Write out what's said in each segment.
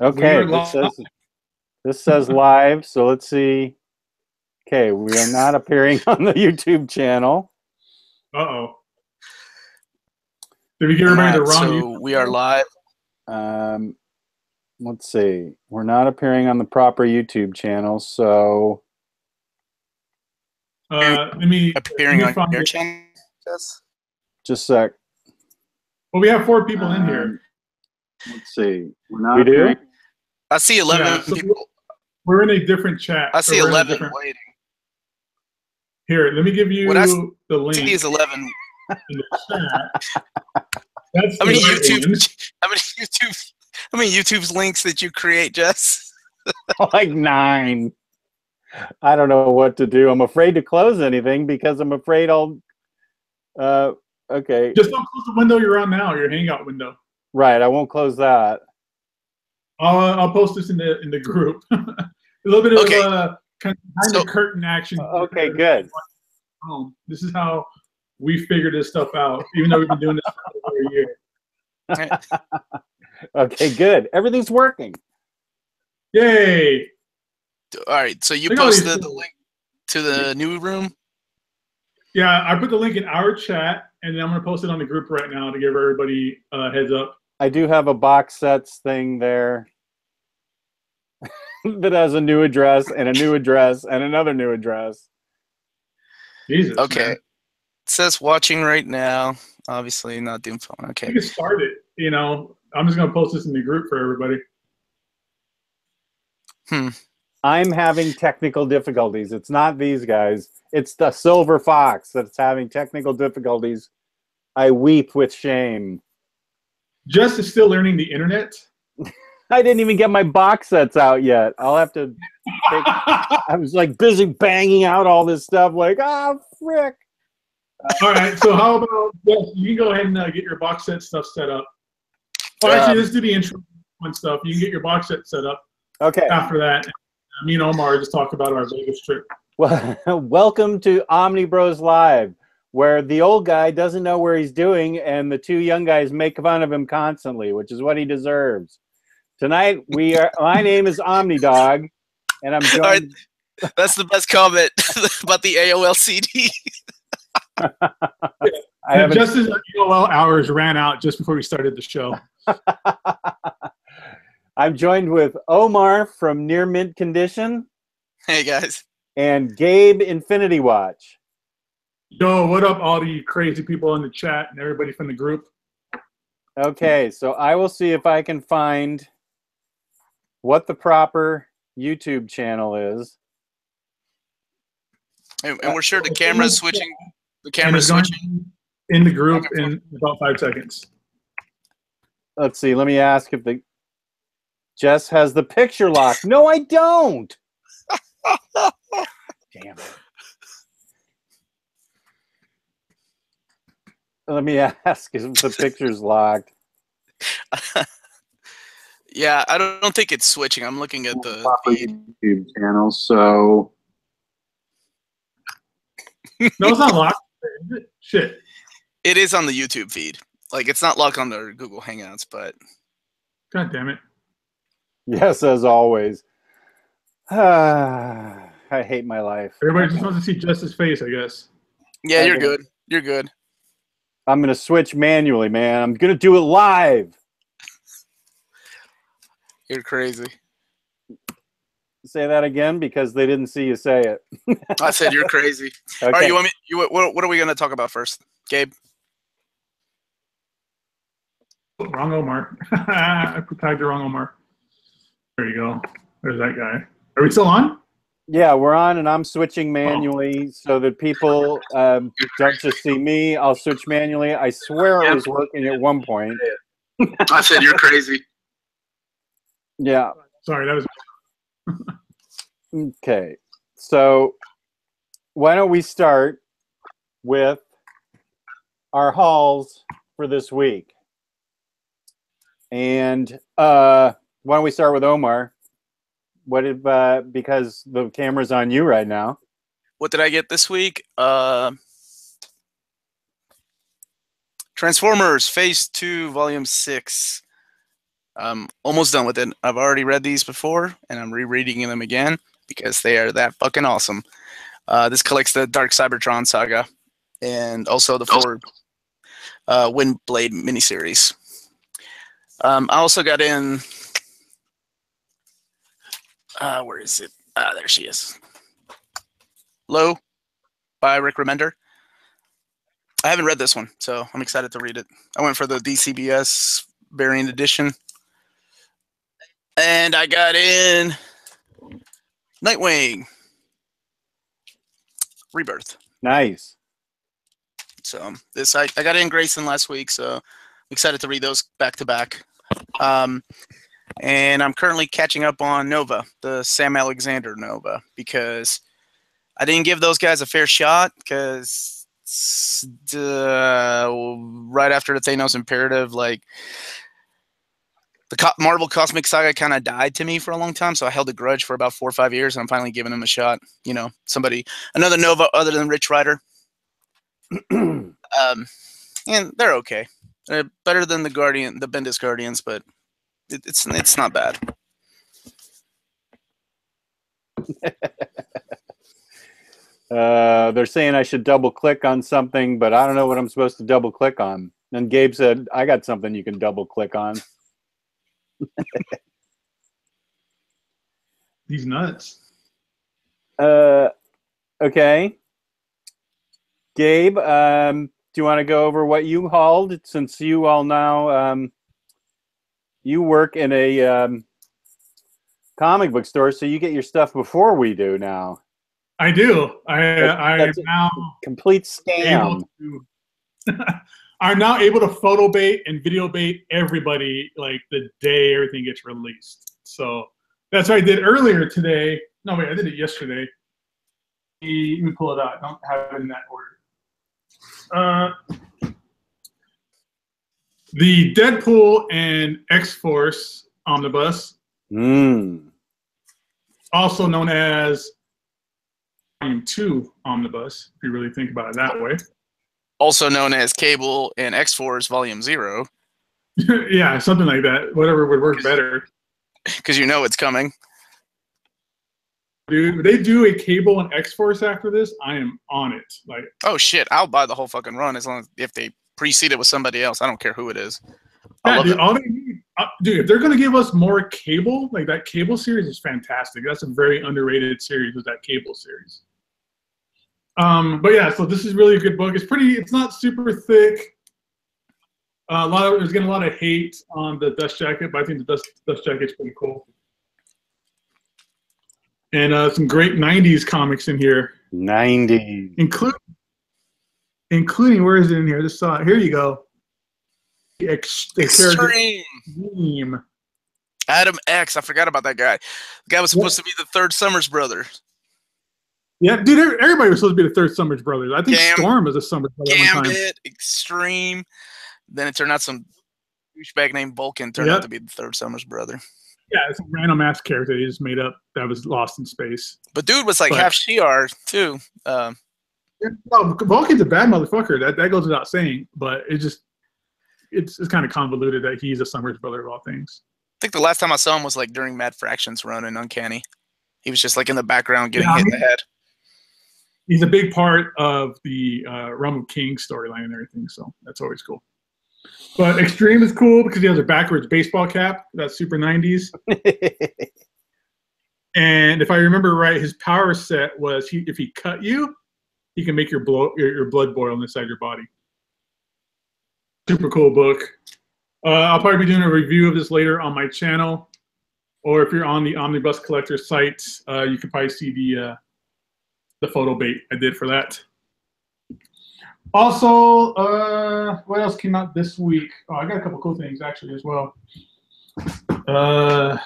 Okay, We're this says, this says live, so let's see. Okay, we are not appearing on the YouTube channel. Uh oh. Did we get everybody the Alright, wrong? so we are live. Um, let's see. We're not appearing on the proper YouTube channel, so uh, let me. Appearing let me on your it. channel. Yes. just a sec. Well, we have four people in here. Let's see. We're not We do? appearing. I see eleven Yeah, so people. We're in a different chat. I see we're in a eleven different- waiting. Here, let me give you What I s- the link I see is eleven. in the chat. That's How many YouTube? How many YouTube? How many YouTube's links did you create, Jess? like nine. I don't know what to do. I'm afraid to close anything because I'm afraid I'll. Uh, okay, Just don't close the window you're on now, your Hangout window. Right. I won't close that. I'll uh, I'll post this in the in the group. a little bit of Okay. uh, kind of behind So- the curtain action. Okay, good. Um, this is how we figure this stuff out, even though we've been doing this for over a year. Okay, good. Everything's working. Yay! All right. So you Look at all posted the link to the new room. Yeah, I put the link in our chat, and then I'm gonna post it on the group right now to give everybody a heads up. I do have a box sets thing there that has a new address and a new address and another new address. Jesus. Okay. man. It says watching right now. Obviously not doing phone. I Okay. think it started. You know, I'm just gonna post this in the group for everybody. Hmm. I'm having technical difficulties. It's not these guys. It's the silver fox that's having technical difficulties. I weep with shame. Jess is still learning the internet. I didn't even get my box sets out yet. I'll have to. Take, I was like busy banging out all this stuff, like ah, frick. All right. So how about you can go ahead and uh, get your box set stuff set up. Oh, actually, Um, let's do the intro and stuff. You can get your box set set up Okay. after that. Me and Omar just talk about our Vegas trip. Well, welcome to Omni Bros Live, where the old guy doesn't know where he's doing, and the two young guys make fun of him constantly, which is what he deserves. Tonight we are. My name is Omni Dog, and I'm All right. joined. That's the best comment about the AOL CD. I have a- just as our AOL hours ran out just before we started the show. I'm joined with Omar from Near Mint Condition Hey guys. and Gabe Infinity Watch. Yo, what up, all the crazy people in the chat and everybody from the group? Okay, so I will see if I can find what the proper YouTube channel is. And, and we're sure the camera's switching. The camera's switching. in the group in about five seconds. Let's see. Let me ask if the Jess has the picture lock. No, I don't. Damn it. Let me ask if the picture's locked. yeah, I don't, don't think it's switching. I'm looking at the YouTube channel. So No, it's not locked. Shit. It is on the YouTube feed. Like it's not locked on the Google Hangouts, but God damn it. yes, as always. I hate my life. Everybody just wants to see Jess's face, I guess. yeah, you're good. You're good. I'm gonna switch manually, man. I'm gonna do it live. You're crazy. Say that again because they didn't see you say it. I said you're crazy. All right, Okay. you want me? You what? What are we gonna talk about first, Gabe? Wrong Omar. I tagged the wrong Omar. There you go. There's that guy. Are we still on? Yeah, we're on, and I'm switching manually so that people um, don't just see me. I'll switch manually. I swear it was working at one point. I said you're crazy. Yeah. Sorry, that was Okay. So why don't we start with our hauls for this week? And uh, why don't we start with Omar? What if uh, because the camera's on you right now? What did I get this week? Uh, Transformers Phase Two, Volume Six. I'm almost done with it. I've already read these before, and I'm rereading them again because they are that fucking awesome. Uh, this collects the Dark Cybertron saga, and also the four uh, Windblade miniseries. Um, I also got in. Uh, where is it? Ah, there she is. Low by Rick Remender. I haven't read this one, so I'm excited to read it. I went for the DCBS variant edition. And I got in Nightwing Rebirth. Nice. So this I, I got in Grayson last week, so I'm excited to read those back to back. Um, and I'm currently catching up on Nova, the Sam Alexander Nova, because I didn't give those guys a fair shot because uh, right after the Thanos Imperative, like the Co- Marvel Cosmic Saga kind of died to me for a long time, so I held a grudge for about four or five years, and I'm finally giving them a shot. You know, somebody, another Nova other than Rich Rider. um, and they're okay. They're better than the Guardian, the Bendis Guardians, but it, it's it's not bad. Uh, they're saying I should double click on something, but I don't know what I'm supposed to double click on. And Gabe said, I got something you can double click on. He's nuts. Uh, okay. Gabe, um, do you want to go over what you hauled since you all now um, you work in a um, comic book store, so you get your stuff before we do now. I do. I That's- I am now Complete scam. I'm now able to photo bait and video bait everybody like the day everything gets released. So that's what I did earlier today. No, wait, I did it yesterday. Let me let me pull it out. I don't have it in that order. Uh, the Deadpool and X Force omnibus, Mm. also known as Volume 2 omnibus, if you really think about it that way. Also known as Cable and X Force Volume Zero, yeah, something like that. Whatever would work better. because you know it's coming. Dude, they do a cable and X Force after this, I am on it. Like, Oh shit! I'll buy the whole fucking run as long as if they precede it with somebody else. I don't care who it is. I yeah, love dude, all they need, uh, dude, if they're gonna give us more cable, like that cable series is fantastic. That's a very underrated series. Was that cable series? Um, but yeah, so this is really a good book. It's pretty. It's not super thick. Uh, a lot of there's getting a lot of hate on the Dust Jacket, but I think the Dust Dust Jacket's pretty cool. And uh, some great '90s comics in here. 90s. including including where is it in here? This saw. Here you go. Ex, Extreme. Extreme. Adam X. I forgot about that guy. The guy was supposed to be the third Summers brother. Yeah, dude. Everybody was supposed to be the third Summers brothers. I think Gam- Storm was a Summers brother at one time. Gambit, Extreme. Then it turned out some douchebag named Vulcan turned out to be the third Summers brother. Yeah, it's a random ass character he just made up that was lost in space. But dude was like But- half Shi'ar too. Um, No, Vulcan's a bad motherfucker. That that goes without saying. But it just it's it's kind of convoluted that he's a Summers brother of all things. I think the last time I saw him was like during Matt Fraction's run in Uncanny. He was just like in the background getting Yeah, I hit in the head. He's a big part of the uh, Realm of Kings storyline and everything. So that's always cool. But Extreme is cool because he has a backwards baseball cap. That's super 90s. And if I remember right, his power set was he if he cut you, he can make your blood your, your blood boil inside your body. Super cool book. Uh, I'll probably be doing a review of this later on my channel, or if you're on the Omnibus Collector site, uh, you can probably see the uh, the photo bait I did for that. Also, uh, what else came out this week? Oh, I got a couple cool things actually as well. Uh,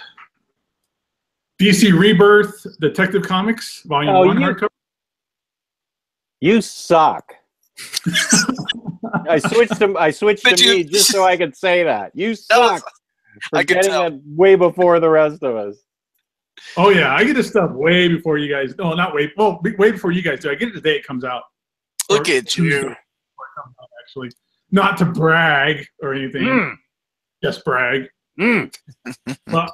DC Rebirth Detective Comics Volume Oh, One you- hardcover. You suck. I switched to I switched Did to you- me just so I could say that. You That was- suck for I could getting tell. it way before the rest of us. Oh yeah, I get this stuff way before you guys. No, not way. Well, way before you guys do. I get it the day it comes out. Look Or at you. before it comes out, Actually, not to brag or anything. Mm. Just brag. Mm. But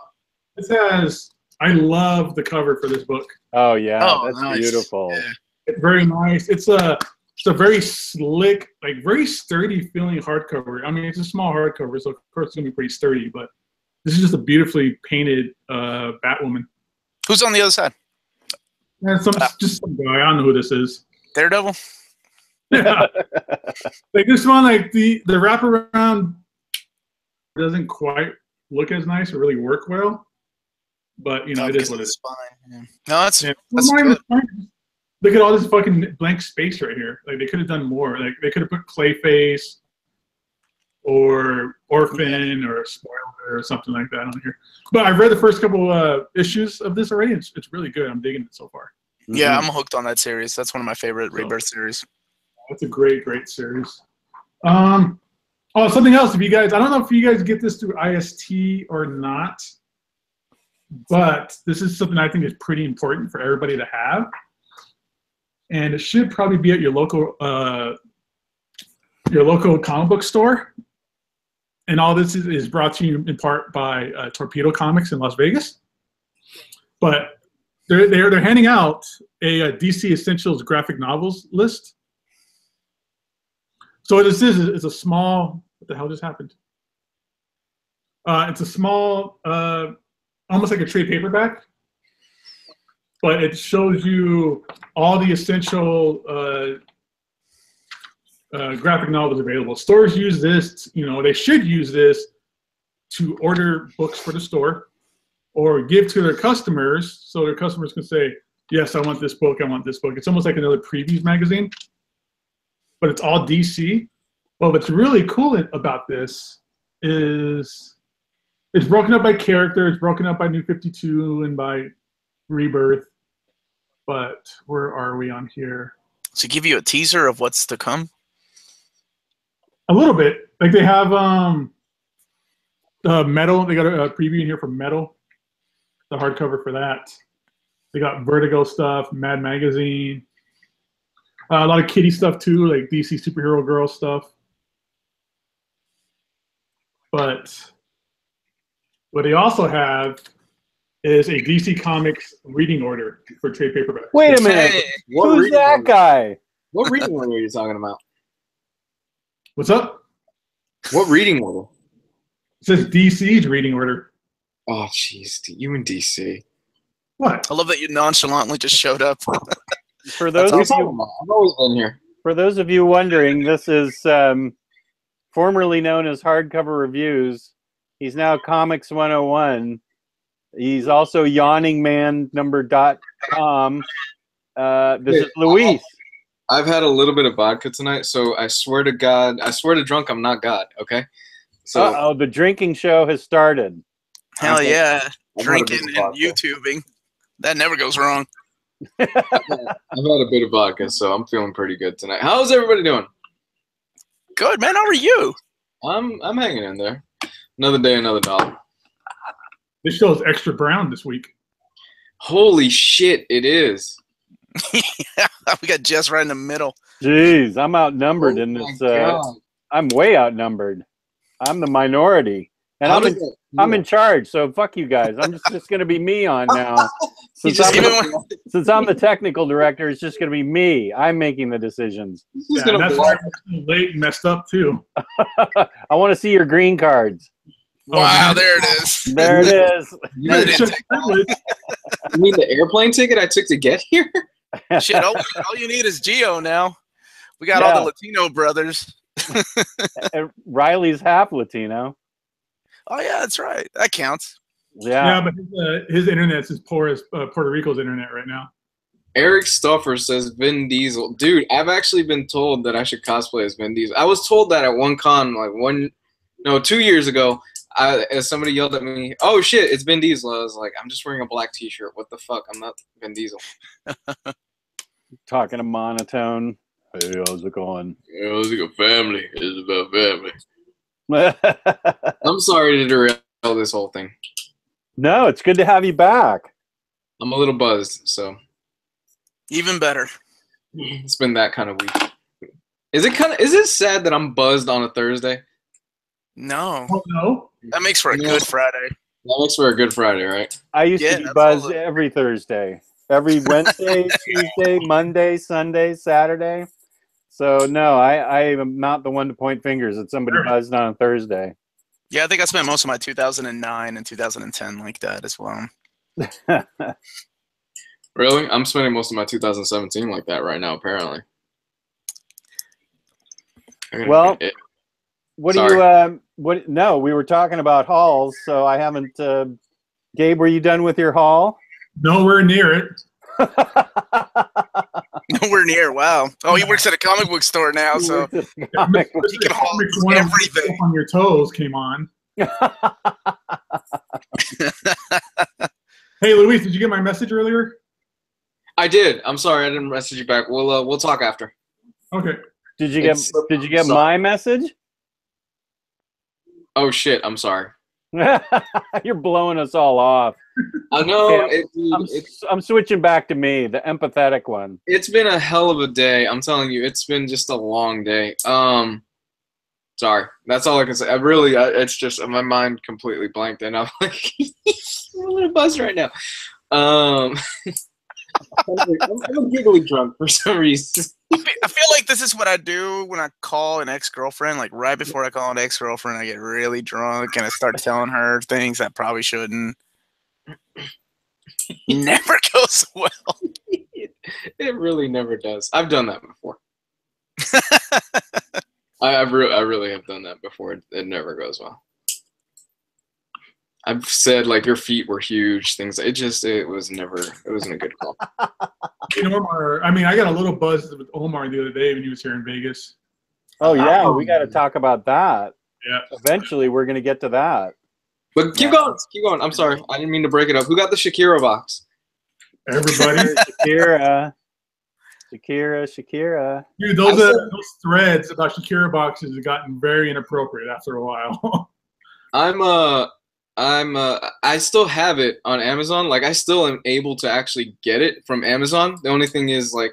this has. I love the cover for this book. Oh yeah, Oh, that's nice. beautiful. Yeah. Very nice. It's a it's a very slick, like very sturdy feeling hardcover. I mean, it's a small hardcover, so of course it's gonna be pretty sturdy. But this is just a beautifully painted uh, Batwoman. Who's on the other side? And some just some guy. I don't know who this is. Daredevil. Yeah. like this one, like the the wraparound doesn't quite look as nice or really work well. But you know, it is what it is. Spine. Yeah. No, that's Yeah. That's Well, mine. Look at all this fucking blank space right here. Like they could have done more. Like they could have put Clayface or Orphan or Spoiler or something like that on here. But I've read the first couple uh, issues of this already. It's, it's really good. I'm digging it so far. yeah. Mhm. I'm hooked on that series. That's one of my favorite Rebirth series. It's a great, great series. Um, oh, something else. If you guys, I don't know if you guys get this through IST or not, but this is something I think is pretty important for everybody to have, and it should probably be at your local, uh, your local comic book store. And all this is, brought to you in part by uh, Torpedo Comics in Las Vegas. But they're they're, they're handing out a, uh DC Essentials graphic novels list. So this is is a small. What the hell just happened? Uh, it's a small, uh, almost like a trade paperback, but it shows you all the essential uh, uh, graphic novels available. Stores use this. You know, they should use this to order books for the store or give to their customers, so their customers can say, "Yes, I want this book. I want this book." It's almost like another previews magazine but it's all DC. Well, what's really cool about this is it's broken up by character, it's broken up by New 52 and by Rebirth. But where are we on here? To give you a teaser of what's to come. A little bit. Like they have um uh, Metal, they got a, a preview in here for Metal, the hardcover for that. They got Vertigo stuff, Mad Magazine, uh, a lot of kitty stuff too, like DC superhero girl stuff. But what they also have is a DC Comics reading order for trade paperback. Wait a minute. Hey, Who's reading that order? guy? What reading order are you talking about? What's up? What reading order? It says DC's reading order. Oh, jeez, you in DC. What? I love that you nonchalantly just showed up. For those What are you of you about? I've always been here. for those of you wondering, this is um, formerly known as Hardcover Reviews. He's now Comics 101. He's also Yawning Man number dot com. Uh, this Wait, is Luis. I've had a little bit of vodka tonight, so I swear to God, I swear to drunk, I'm not God. Okay. So Uh oh, the drinking show has started. Hell Okay. yeah. I've had Drinking and. YouTubing. That never goes wrong. I've had a bit of vodka, so I'm feeling pretty good tonight. How's everybody doing? Good, man. How are you? I'm I'm hanging in there. Another day, another dollar. This show is extra brown this week. Holy shit, it is. we got Jess right in the middle. Jeez, I'm outnumbered Oh in this. Uh, I'm way outnumbered. I'm the minority, and How I'm in, does I'm in charge. So fuck you guys. I'm just, just gonna be me on now. Since I'm, the, since I'm the technical director, it's just gonna be me. I'm making the decisions. He's Yeah, gonna that's why we're so late and messed up too. I want to see your green cards. Oh, Wow, man. there it is. There it is. You I mean, didn't Check take privilege. you mean the airplane ticket I took to get here? Shit, all, all you need is Gio now. We got all the Latino brothers. And Riley's half Latino. Oh yeah, that's right. That counts. Yeah, Yeah. but his, uh, his internet's as poor as uh, Puerto Rico's internet right now. Eric Stuffer says Vin Diesel. Dude, I've actually been told that I should cosplay as Vin Diesel. I was told that at one con, like one, no, two years ago. I, as somebody yelled at me, "Oh shit, it's Vin Diesel!" I was like, "I'm just wearing a black T-shirt. What the fuck? I'm not Vin Diesel." Talking a monotone. Hey, how's it going? It was like a family. It's about family. I'm sorry to derail this whole thing. no, it's good to have you back. I'm a little buzzed, so Even better. it's been that kind of week. Is it kind of? Is it sad that I'm buzzed on a Thursday? No. Oh, no. That makes for a good Friday. That makes for a good Friday, right? I used Yeah, to be that's buzzed the- every Thursday, every Wednesday, Tuesday, Monday, Sunday, Saturday. So no, I, I am not the one to point fingers at somebody Sure. buzzed on a Thursday. Yeah, I think I spent most of my 2009 and 2010 like that as well. Really? I'm spending most of my 2017 like that right now, apparently. Well- get it. What do you? Um, what? No, we were talking about halls, so I haven't. Uh, Gabe, were you done with your haul? Nowhere near it. Nowhere near. Wow. Oh, he works at a comic book store now, so Comic he can haul Comic one everything. on your toes came on. Hey, Luis, did you get my message earlier? I did. I'm sorry, I didn't message you back. We'll uh, we'll talk after. Okay. Did you get? It's- Did you get so- my message? Oh shit! I'm sorry. You're blowing us all off. I know dude, I'm, it's I'm switching back to me, the empathetic one. it's been a hell of a day. I'm telling you, it's been just a long day. Um, sorry. That's all I can say. I really, I, it's just my mind completely blanked, and I'm like, I'm a little buzzed right now. Um, I'm, I'm giggly drunk for some reason. I feel like this is what I do when I call an ex girlfriend. Like right before I call an ex girlfriend, I get really drunk and I start telling her things I probably shouldn't. It Never goes well. it really never does. I've done that before. I I've re- I really have done that before. It, it never goes well. I've said like your feet were huge, things. It just it was never. It wasn't a good call. And Omar, I mean, I got a little buzz with Omar the other day when he was here in Vegas. Oh yeah, we got to talk about that. Yeah. Eventually, we're gonna get to that. But keep Yeah. going, keep going. I'm sorry, I didn't mean to break it up. Who got the Shakira box? Everybody, Shakira, Shakira, Shakira. dude, those uh, those threads about Shakira boxes have gotten very inappropriate after a while. I'm uh I'm uh I still have it on Amazon. Like I still am able to actually get it from Amazon. The only thing is like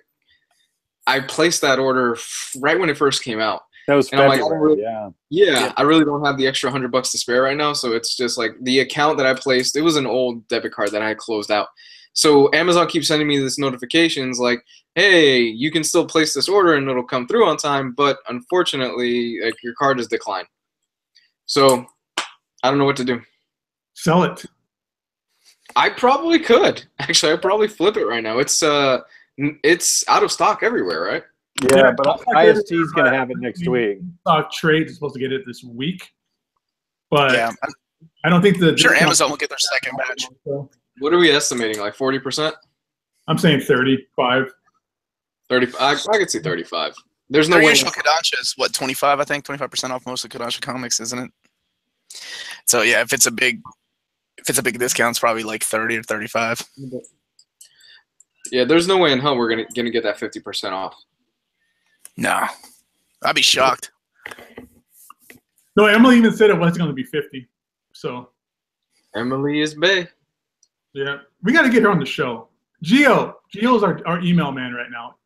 I placed that order f- right when it first came out. That was And I'm like, I February. yeah. Yeah, Yeah. I really don't have the extra hundred bucks to spare right now, so it's just like the account that I placed. It was an old debit card that I had closed out. So Amazon keeps sending me this notifications like, "Hey, you can still place this order and it'll come through on time, but unfortunately, like your card is declined." So I don't know what to do. Sell it. I probably could actually. I'd probably flip it right now. It's uh, it's out of stock everywhere, right? Yeah, Yeah, but IST is gonna have it next week. Stock trade is supposed to get it this week, but Yeah, I'm don't think the sure Amazon will get their second batch. What are we estimating? Like forty percent, I'm saying 35. thirty? I, I could see thirty-five. There's no Their way. usual Kodansha is what 25, I think, 25 percent off most of Kodansha comics, isn't it? So yeah, if it's a big, if it's a big discount, it's probably like 30 or 35. Yeah, there's no way in hell we're gonna gonna get that fifty percent off. No, I'd be shocked. No, Emily even said it wasn't going to be 50. So Emily is Bay. yeah, we got to get her on the show. Gio, Gio's our, our email man right now.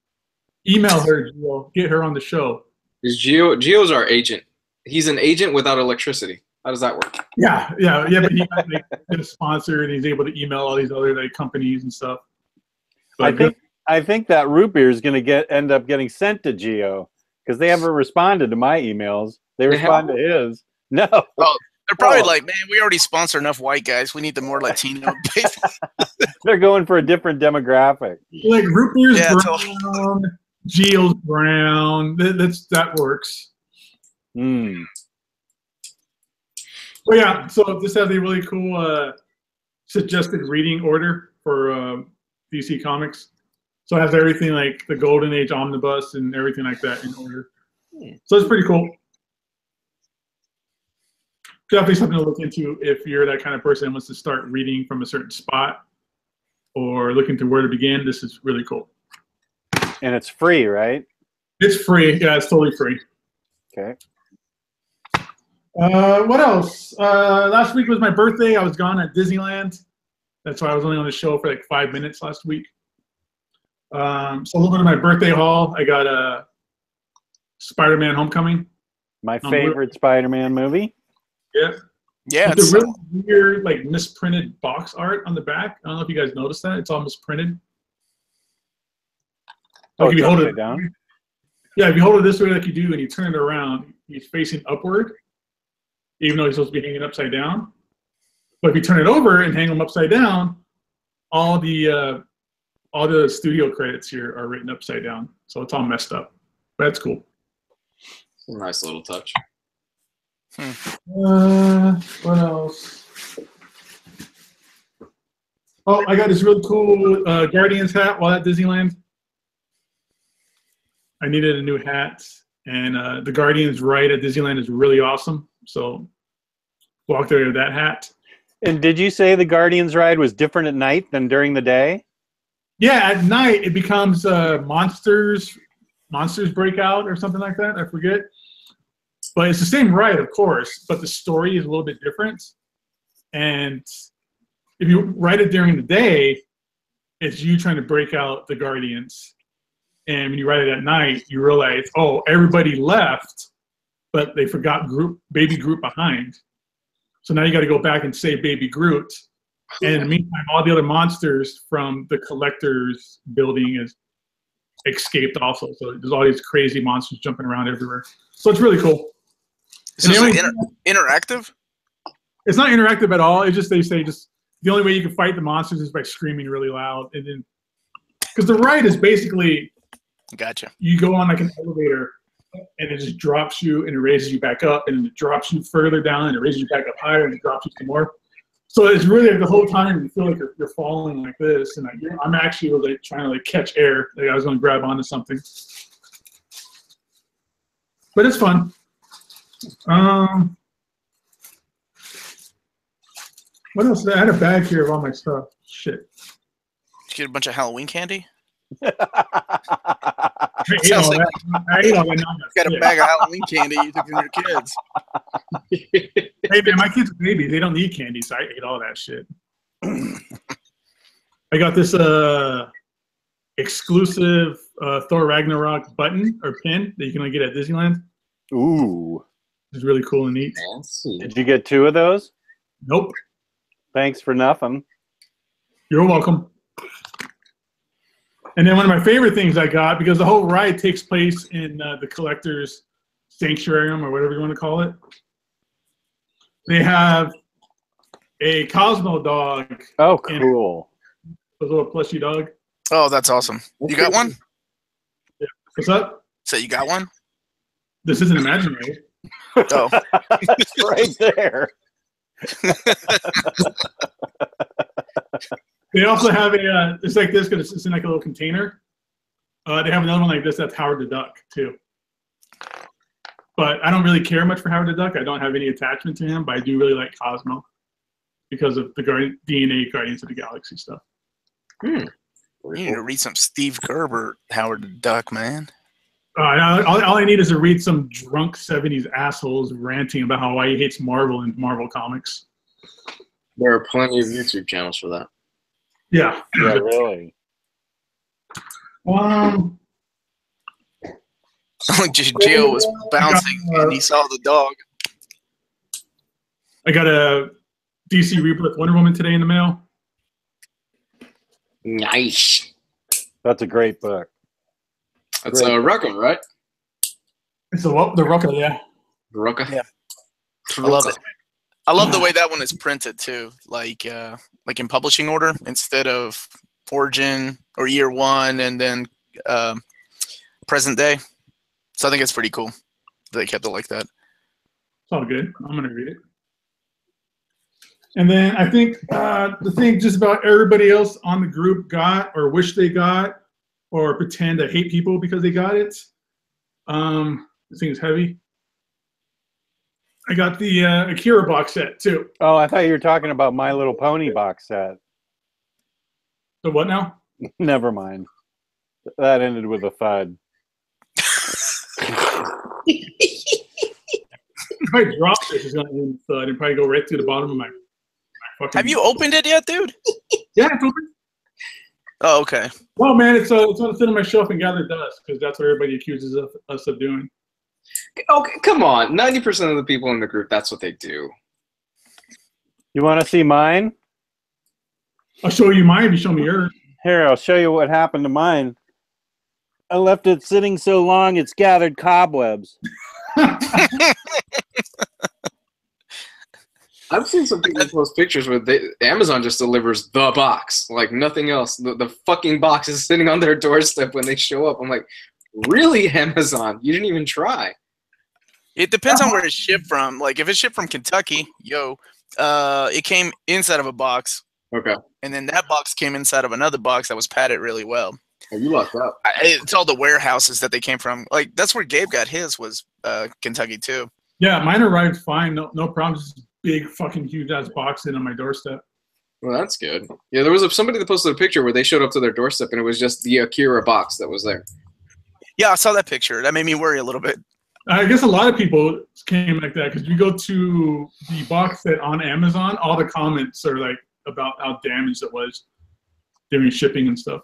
Email her, Gio. Get her on the show. Is Gio Gio's our agent? He's an agent without electricity. How does that work? Yeah, yeah, yeah. But he got like, get a sponsor, and he's able to email all these other like companies and stuff. But I think I think that root beer is gonna get end up getting sent to Gio because they haven't responded to my emails. They They respond to his. No. They're probably Oh. like, man, we already sponsor enough white guys. We need the more Latino. They're going for a different demographic. like root beer's Yeah, brown, Gio's brown. That, that's that works. Hmm. But yeah, so this has a really cool uh, suggested reading order for uh, DC Comics. So it has everything like the Golden Age Omnibus and everything like that in order. So it's pretty cool. Definitely something to look into if you're that kind of person that wants to start reading from a certain spot or looking to where to begin. This is really cool. And it's free, right? It's free. Yeah, it's totally free. Okay. Uh, what else? Uh, last week was my birthday. I was gone at Disneyland. That's why I was only on the show for like five minutes last week. Um, so a little bit of my birthday haul. I got a Spider-Man: Homecoming. My Um, favorite Spider-Man movie. Yeah. Yeah, It's it's a really weird, like misprinted box art on the back. I don't know if you guys noticed that. It's all misprinted. Oh, Like if you hold it down? Yeah, if you hold it this way like you do and you turn it around, he's facing upward, even though he's supposed to be hanging upside down. But if you turn it over and hang him upside down, all the uh, all the studio credits here are written upside down, so it's all messed up. But that's cool. Nice little touch. Uh, what else? Oh, I got this really cool uh, Guardians hat while at Disneyland. I needed a new hat, and uh, the Guardians ride at Disneyland is really awesome. So walked away with that hat. And did you say the Guardians ride was different at night than during the day? Yeah, at night it becomes uh, monsters, monsters break out or something like that. I forget. But it's the same ride, of course, but the story is a little bit different. And if you write it during the day, it's you trying to break out the Guardians. And when you write it at night, you realize, oh, everybody left, but they forgot group baby Groot behind. So now you got to go back and save baby Groot. And in the meantime, all the other monsters from the collector's building is escaped also. So there's all these crazy monsters jumping around everywhere. So it's really cool. This like inter- interactive? It's not interactive at all. It's just they say just the only way you can fight the monsters is by screaming really loud, and then because the ride is basically Gotcha. you go on like an elevator and it just drops you and it raises you back up and it drops you further down and it raises you back up higher and it drops you some more. So it's really like the whole time you feel like you're, you're falling like this and like, I'm actually like trying to like catch air. Like I was going to grab onto something, but it's fun. Um, what else? I had a bag here of all my stuff. Shit. Did you get a bunch of Halloween candy? I ate Sounds all like- that. I ate all that. nonsense. Got a bag of Halloween candy you took from your kids. Hey man, my kids are babies. They don't need candy, so I ate all that shit. I got this uh exclusive uh, Thor Ragnarok button or pin that you can only get at Disneyland. Ooh. It's really cool and neat. Fancy. Did you get two of those? Nope. Thanks for nothing. You're welcome. And then one of my favorite things I got because the whole ride takes place in uh, the collector's sanctuarium or whatever you want to call it. They have a Cosmo dog, Oh, cool. a little plushy dog. Oh, that's awesome. You got one? What's up? So you got one? This isn't imaginary. Oh, right there. They also have a, uh, it's like this because it's in like a little container. Uh, they have another one like this that's Howard the Duck too. But I don't really care much for Howard the Duck. I don't have any attachment to him, but I do really like Cosmo because of the Guardian, DNA Guardians of the Galaxy stuff. you need to read some Steve Gerber, Howard the Duck, man. Uh, all, all I need is to read some drunk 70s assholes ranting about how why he hates Marvel and Marvel comics. There are plenty of YouTube channels for that. Yeah. Yeah, really. Um, Like just Gio was bouncing and he saw the dog. I got a DC Rebirth Wonder Woman today in the mail. Nice. That's a great book. That's Great. uh, Rucka, right? It's the the Rucka, yeah. Rucka. Yeah. I love it. I love the way that one is printed too. Like uh like in publishing order instead of origin or year one and then um present day. So I think it's pretty cool. that They kept it like that. It's all good. I'm gonna read it. And then I think uh, the thing just about everybody else on the group got or wish they got or pretend to hate people because they got it. Um, this thing is heavy. I got the uh, Akira box set too. Oh, I thought you were talking about My Little Pony box set. The what now? Never mind. That ended with a thud. If I drop this, it's gonna end the thud and probably go right through the bottom of my. my fucking, Have you opened it yet, dude? Yeah, it's open. Oh, okay. Well, man, it's uh, it's on the sit on my shelf and gather dust because that's what everybody accuses of, us of doing. Okay, come on. Ninety percent of the people in the group, that's what they do. You want to see mine? I'll show you mine if you show me yours. Here, I'll show you what happened to mine. I left it sitting so long it's gathered cobwebs. I've seen some people post pictures where they, Amazon just delivers the box, like nothing else. The, the fucking box is sitting on their doorstep when they show up. I'm like, really, Amazon? You didn't even try. It depends on where it's shipped from. Like if it's shipped from Kentucky, yo, uh, it came inside of a box, Okay. and then that box came inside of another box that was padded really well. Oh, you lucked out. I, it's all the warehouses that they came from. Like that's where Gabe got his was uh, Kentucky too. Yeah, mine arrived fine. No, no problems. Just big fucking huge ass box in on my doorstep. Well, that's good. Yeah, there was a, somebody that posted a picture where they showed up to their doorstep and it was just the Akira box that was there. Yeah, I saw that picture. That made me worry a little bit. I guess a lot of people came like that because you go to the box set on Amazon, all the comments are like about how damaged it was during shipping and stuff.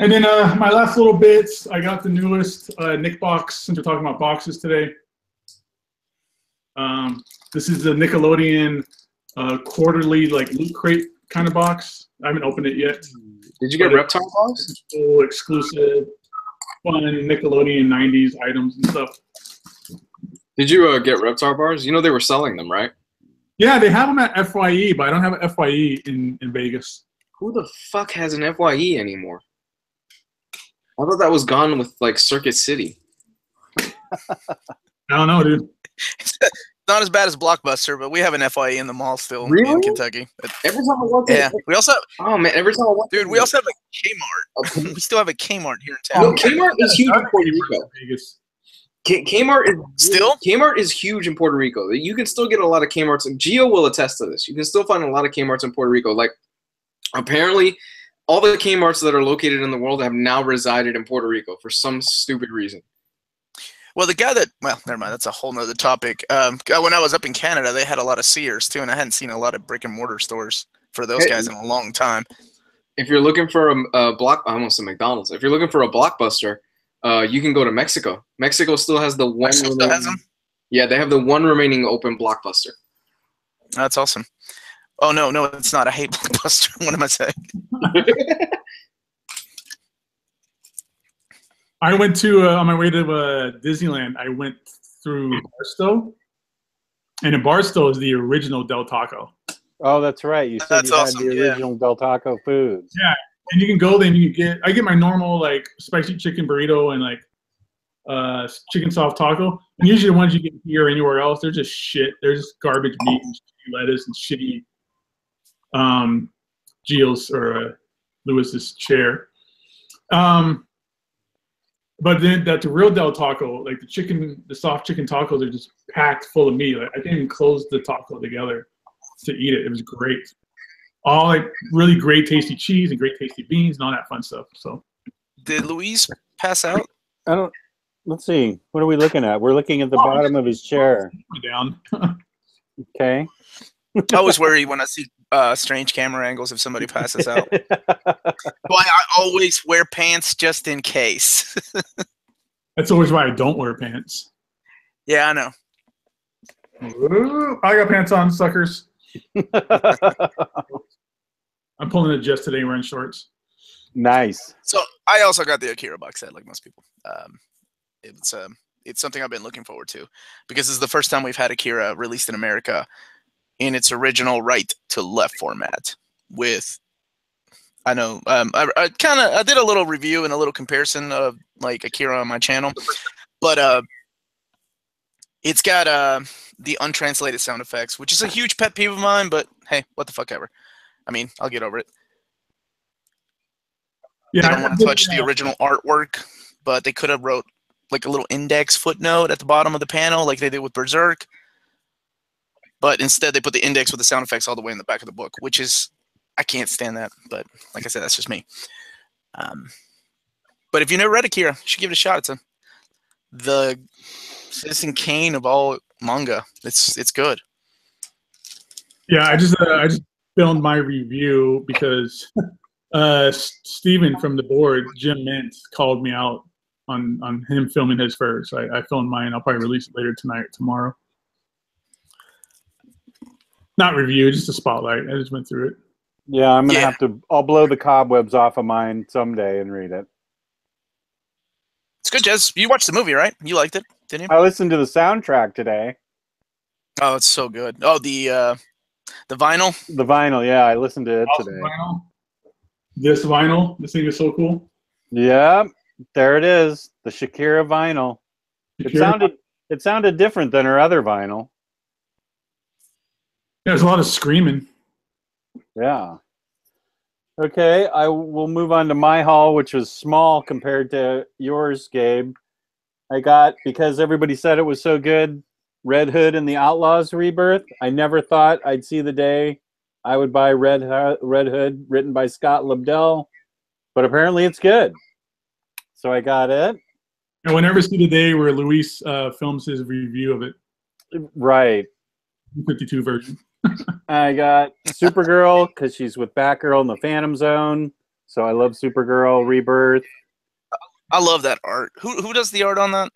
And then uh, my last little bits, I got the newest uh, Nick box since we're talking about boxes today. Um, this is the Nickelodeon uh, quarterly like loot crate kind of box. I haven't opened it yet. Did you get But Reptar box? Full exclusive, fun Nickelodeon '90s items and stuff. Did you uh, get Reptar bars? You know they were selling them, right? Yeah, they have them at FYE, but I don't have an FYE in in Vegas. Who the fuck has an FYE anymore? I thought that was gone with like Circuit City. I don't know, dude. It's not as bad as Blockbuster, but we have an FYE in the mall still in Kentucky. But, Every time I walk yeah, we also have, Oh man, every time I walk dude, we also have a Kmart. we still have a Kmart here in town. No. Kmart is huge in Puerto Rico. Vegas. K- Kmart is Still? Kmart is huge in Puerto Rico. You can still get a lot of Kmart's. And Gio will attest to this. You can still find a lot of Kmart's in Puerto Rico. Like apparently, all the Kmart's that are located in the world have now resided in Puerto Rico for some stupid reason. Well, the guy that well, never mind. That's a whole nother topic. Um, when I was up in Canada, they had a lot of Sears too, and I hadn't seen a lot of brick and mortar stores for those guys in a long time. If you're looking for a, a block, I almost said McDonald's. If you're looking for a blockbuster, uh, you can go to Mexico. Mexico still has the one. Mexico still has remaining-. Yeah, they have the one remaining open blockbuster. That's awesome. Oh no, no, it's not. I hate Blockbuster. what am I saying? I went to uh, on my way to uh, Disneyland. I went through Barstow, and in Barstow is the original Del Taco. Oh, that's right. You said That's you awesome, had the yeah. original Del Taco foods. Yeah. And you can go there and you can get. I get my normal like spicy chicken burrito and like uh, chicken soft taco. And usually the ones you get here or anywhere else, they're just shit. They're just garbage meat and shitty lettuce and shitty um, Gilles or uh, Lewis's chair. Um, but then that the real Del Taco, like the chicken, the soft chicken tacos are just packed full of meat. Like I didn't even close the taco together to eat it. It was great. All like really great tasty cheese and great tasty beans and all that fun stuff. So Did Luis pass out? I don't. Let's see. What are we looking at? We're looking at the Oh, bottom of his chair. down. Okay. I always worry when I see uh, strange camera angles if somebody passes out. Why I always wear pants just in case. That's always why I don't wear pants. yeah, I know. Ooh, I got pants on, suckers. I'm pulling it just today wearing shorts. nice. So I also got the Akira box set, like most people. Um, it's um, it's something I've been looking forward to because this is the first time we've had Akira released in America in its original right to left format. With I know um, I, I kind of I did a little review and a little comparison of like Akira on my channel, but uh, it's got uh the untranslated sound effects, which is a huge pet peeve of mine. But hey, what the fuck ever. I mean, I'll get over it Yeah, they I don't want to touch the original artwork, but they could have wrote like a little index footnote at the bottom of the panel, like they did with Berserk. But instead, they put the index with the sound effects all the way in the back of the book, which is I can't stand that. But like I said, that's just me. Um, but if you never read Akira, you should give it a shot. It's a the Citizen Kane of all manga. It's it's good. Yeah, I just uh, I just filmed my review because uh, S- Steven from the board, Jim Mintz, called me out on on him filming his first. I, I filmed mine. I'll probably release it later tonight or tomorrow. Not review, just a spotlight. I just went through it. Yeah, I'm gonna Yeah. have to. I'll blow the cobwebs off of mine someday and read it. It's good, Jez. You watched the movie, right? You liked it, didn't you? I listened to the soundtrack today. Oh, it's so good. Oh, the uh, the vinyl. The vinyl, yeah, I listened to it Awesome today. vinyl. This vinyl, this thing is so cool. Yeah, there it is, the Shakira vinyl. It sounded it sounded different than her other vinyl. There's a lot of screaming. Yeah. Okay, I will move on to my haul, which was small compared to yours, Gabe. I got because everybody said it was so good. Red Hood and the Outlaws Rebirth. I never thought I'd see the day I would buy Red Ho- Red Hood, written by Scott Lobdell, but apparently it's good. So I got it. And we'll never see the day where Luis uh, films his review of it, Right. 52 version. I got Supergirl because she's with Batgirl in the Phantom Zone. So I love Supergirl Rebirth. I love that art. Who who does the art on that?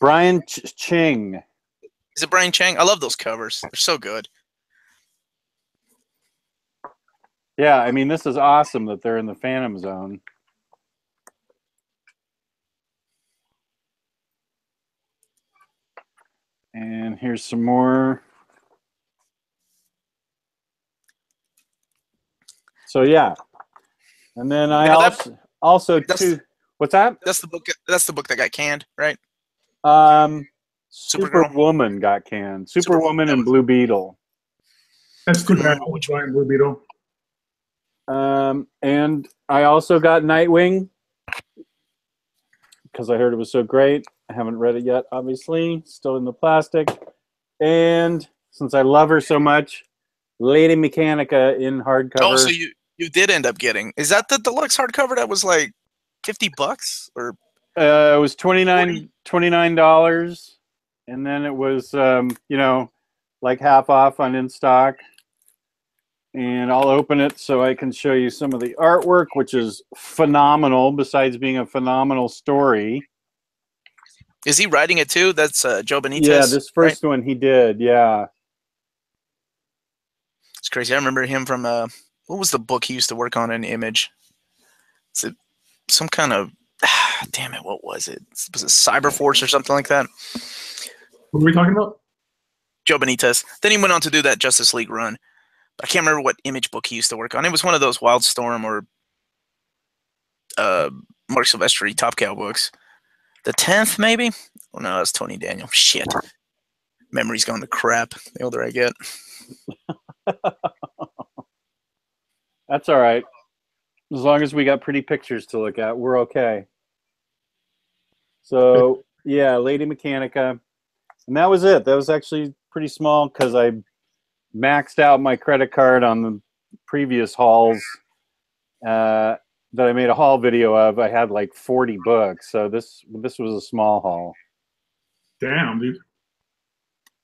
Brian Ch- Ching. Is it Brian Chang? I love those covers. They're so good. Yeah, I mean, this is awesome that they're in the Phantom Zone. And here's some more. So yeah, and then I Now that- also also too. What's that? That's the book. That's the book that got canned, right? Um, Supergirl. Superwoman got canned. Superwoman, Superwoman and Blue Beetle. That's too bad. Which one? Blue Beetle. Um, and I also got Nightwing because I heard it was so great. I haven't read it yet, obviously, still in the plastic. And since I love her so much, Lady Mechanica in hardcover. Oh, so you you did end up getting. Is that the deluxe hardcover that was like fifty bucks or? uh, it was 29 dollars, and then it was um, you know like half off on in stock. And I'll open it so I can show you some of the artwork, which is phenomenal. Besides being a phenomenal story, Is he writing it too? That's uh, Joe Benitez. yeah, this right? first one he did. Yeah, It's crazy. I remember him from uh, what was the book he used to work on in Image? Is it some kind of? Damn it! What was it? Was it Cyberforce or something like that? What were we talking about? Joe Benitez. Then he went on to do that Justice League run. I can't remember what image book he used to work on. It was one of those Wildstorm or uh, Marc Silvestri Top Cow books. The tenth, maybe? Oh no, that's Tony Daniel. Shit. memory's going to crap. The older I get. that's all right. As long as we got pretty pictures to look at, we're okay. So yeah, Lady Mechanica, and that was it. That was actually pretty small because I maxed out my credit card on the previous hauls uh, that I made a haul video of. I had like 40 books, so this this was a small haul. Damn, dude.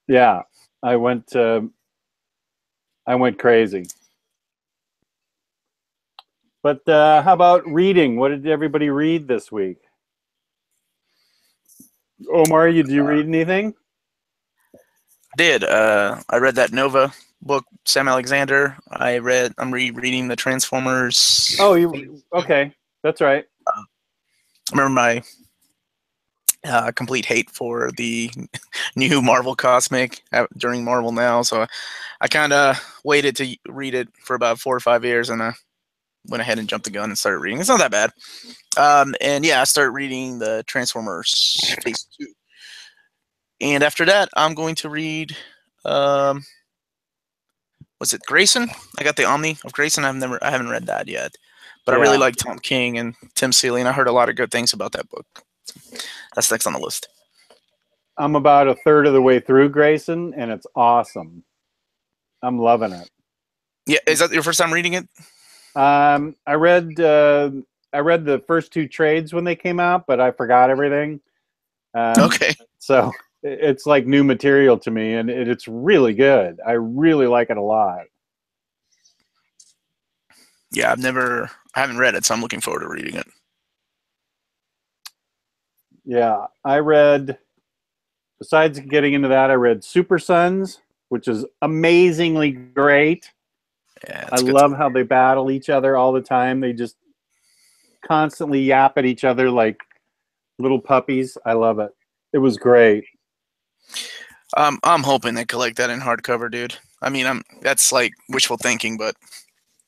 Yeah, I went uh, I went crazy. But uh, how about reading? What did everybody read this week? Omar, you did you read anything? I did. Uh, I read that Nova book, Sam Alexander. I read. I'm rereading the Transformers. Oh, you okay? That's right. I remember my uh, complete hate for the new Marvel Cosmic uh, during Marvel Now. So I kind of waited to read it for about four or five years, and I went ahead and jumped the gun and started reading. It's not that bad. Um, and yeah, I started reading the Transformers Phase Two. And after that, I'm going to read. Um, was it Grayson? I got the Omni of Grayson. I've never, I haven't read that yet, but I really like Tom King and Tim Seeley, and I heard a lot of good things about that book. That's next on the list. I'm about a third of the way through Grayson, and it's awesome. I'm loving it. Yeah, is that your first time reading it? Um, I read uh, I read the first two trades when they came out, but I forgot everything. Um, Okay. So it's like new material to me, and it, it's really good. I really like it a lot. Yeah, I've never, I haven't read it, so I'm looking forward to reading it. Yeah, I read. Besides getting into that, I read Super Sons, which is amazingly great. Yeah, I love how they battle each other all the time. They just constantly yap at each other like little puppies. I love it. It was great. Um, I'm hoping they collect that in hardcover, dude. I mean, I'm that's like wishful thinking, but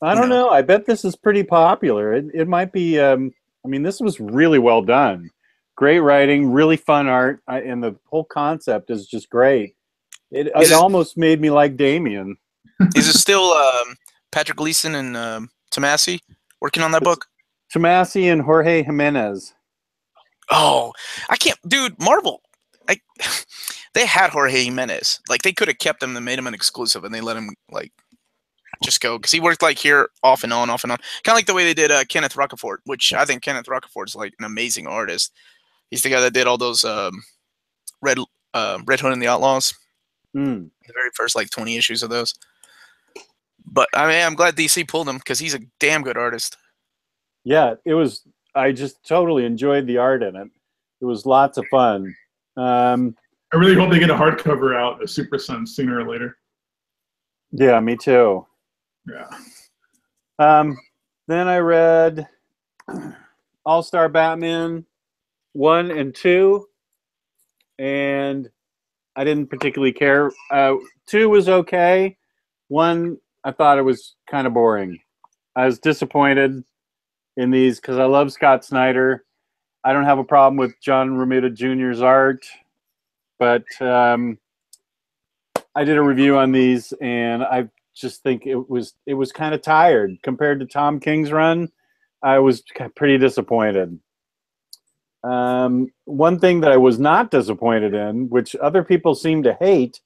I don't know. I bet this is pretty popular. It, it might be. Um, I mean, this was really well done. Great writing, really fun art, I, and the whole concept is just great. It, it it- almost made me like Damian. is it still um, Patrick Gleason and um, Tomasi working on that book? Tomasi and Jorge Jimenez. Oh, I can't, dude. Marvel, I they had Jorge Jimenez. Like they could have kept him and made him an exclusive, and they let him like just go because he worked like here off and on, off and on, kind of like the way they did uh, Kenneth Rocafort, which I think Kenneth Rocafort's like an amazing artist. He's the guy that did all those um, Red uh, Red Hood and the Outlaws, Hmm. the very first like twenty issues of those. But I mean, I'm glad DC pulled him because he's a damn good artist. Yeah, it was. I just totally enjoyed the art in it. It was lots of fun. Um, I really hope they get a hardcover out of Super Sons sooner or later. yeah, me too. Yeah. Um, then I read All Star Batman one and two, and I didn't particularly care. Uh, two was okay. One, I thought it was kind of boring. I was disappointed in these because I love Scott Snyder. I don't have a problem with John Romita Jr.'s art, but um, I did a review on these, and I just think it was it was kind of tired compared to Tom King's run. I was pretty disappointed. Um, one thing that I was not disappointed in, which other people seem to hate,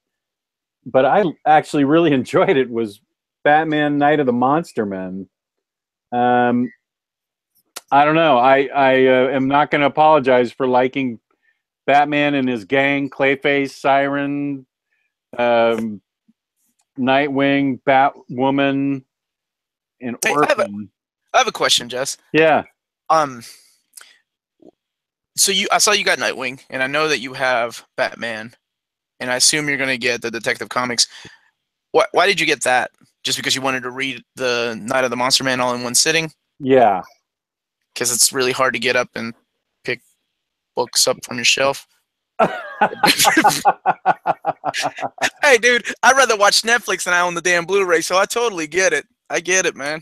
but I actually really enjoyed it, was Batman: Night of the Monster Men. Um, I don't know. I I uh, am not going to apologize for liking Batman and his gang, Clayface, Siren, um, Nightwing, Batwoman, and Hey, I have a- have a question, Jess. Yeah, Um, so you, I saw you got Nightwing, and I know that you have Batman, and I assume you're gonna get the Detective Comics. Why, why did you get that? Just because you wanted to read the Night of the Monster Man all in one sitting? yeah. Because it's really hard to get up and pick books up from your shelf. Hey, dude, I'd rather watch Netflix than I own the damn Blu-ray, so I totally get it. I get it, man.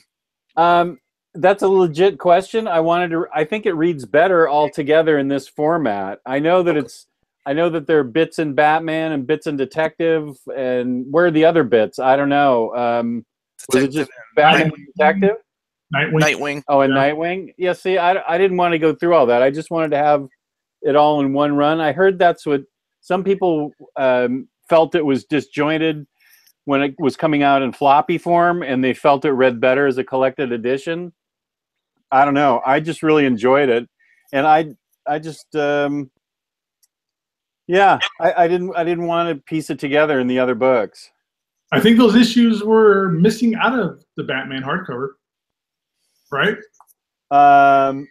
um, that's a legit question. I wanted to. I think it reads better altogether in this format. I know that it's. I know that there are bits in Batman and bits in Detective, and where are the other bits? I don't know. Um, was it just Batman and Detective? Nightwing. Nightwing. Oh, and Yeah. Nightwing. Yeah. See, I, I didn't want to go through all that. I just wanted to have it all in one run. I heard that's what some people um, felt it was disjointed when it was coming out in floppy form, and they felt it read better as a collected edition. I don't know. I just really enjoyed it, and I I just um, yeah, I, I didn't I didn't want to piece it together in the other books. I think those issues were missing out of the Batman hardcover. Right? Um,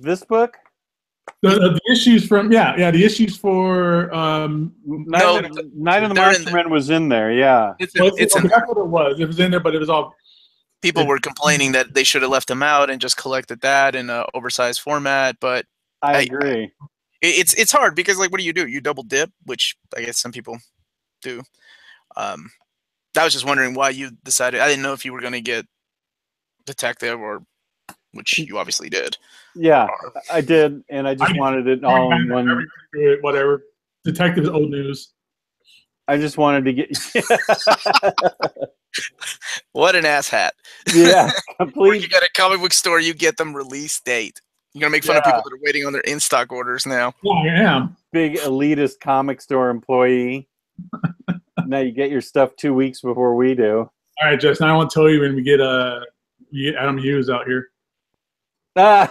this book, The, the issues from yeah, yeah, the issues for um Night, No, of, the- Night of the they're in Monster Men was in there. Yeah. It's, well, it's okay, in that's what it was. It was in there, but it was all people were complaining that they should have left them out and just collected that in a oversized format but I I- agree. It, it's it's hard because like what do you do you double dip which i guess some people do um i was just wondering why you decided i didn't know if you were going to get detective or which you obviously did yeah, or- I did, and I just I- wanted it all in one. It, whatever. Detectives old news. I just wanted to get what an ass hat yeah, Or complete. you got a comic book store you get them release date you're gonna make fun of people that are waiting on their in-stock orders now Yeah, I am. big elitist comic store employee. now you get your stuff two weeks before we do. All right, Justin. I won't tell you when we get uh we get Adam Hughes out here.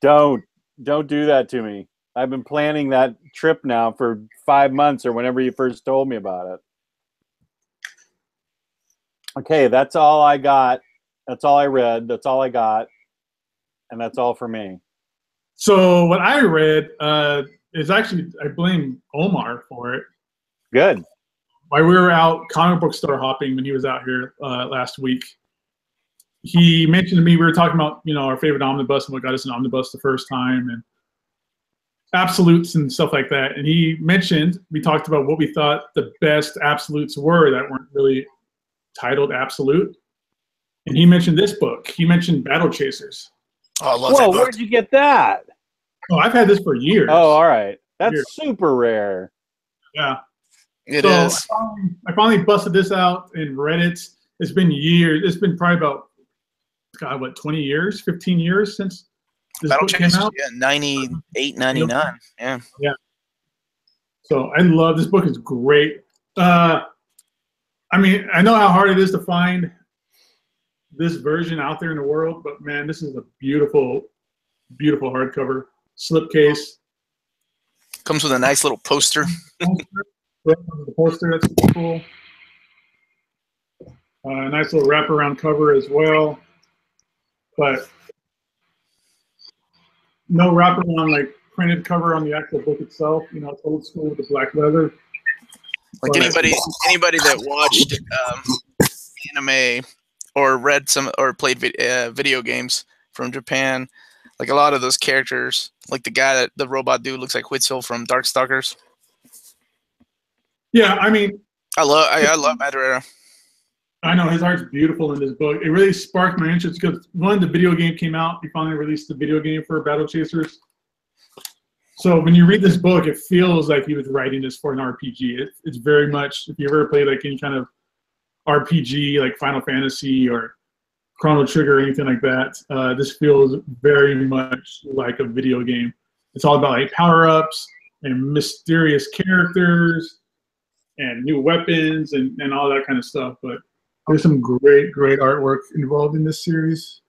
don't don't do that to me. I've been planning that trip now for five months or whenever you first told me about it. Okay, that's all I got. That's all I read. That's all I got. And that's all for me. So what I read, uh, it's actually I blame Omar for it. Good. While we were out comic book store hopping when he was out here uh, last week, he mentioned to me we were talking about you know our favorite omnibus and what got us an omnibus the first time and absolutes and stuff like that. And he mentioned we talked about what we thought the best absolutes were that weren't really titled absolute. And he mentioned this book. He mentioned Battle Chasers. Oh, I love Whoa, that book. where'd you get that? Oh, I've had this for years. Oh, all right. That's Here. super rare. yeah. It so is. I finally, I finally busted this out and read it. It's been years. It's been probably about God, what, 20 years, 15 years since this Battle book came Chasers, out. yeah, 98, 99. Yeah. Yeah. So I love this book. is great. Uh, I mean, I know how hard it is to find this version out there in the world, but man, this is a beautiful, beautiful hardcover slipcase. Comes with a nice little poster. the poster that's cool. Uh, nice little wraparound cover as well, but no wraparound like printed cover on the actual book itself. You know, it's old school with the black leather. Like Right. anybody, anybody that watched um, anime or read some or played vid- uh, video games from Japan, like a lot of those characters, like the guy that the robot dude looks like Huitzil from Darkstalkers. Yeah, I mean, I love, I, I love Madureira. I know his art's beautiful in this book. It really sparked my interest because one, the video game came out. He finally released the video game for Battle Chasers. So when you read this book, it feels like he was writing this for an RPG. It, it's very much if you ever played like any kind of RPG, like Final Fantasy or Chrono Trigger or anything like that, uh, this feels very much like a video game. It's all about like power ups and mysterious characters and new weapons and, and all that kind of stuff. But there's some great, great artwork involved in this series.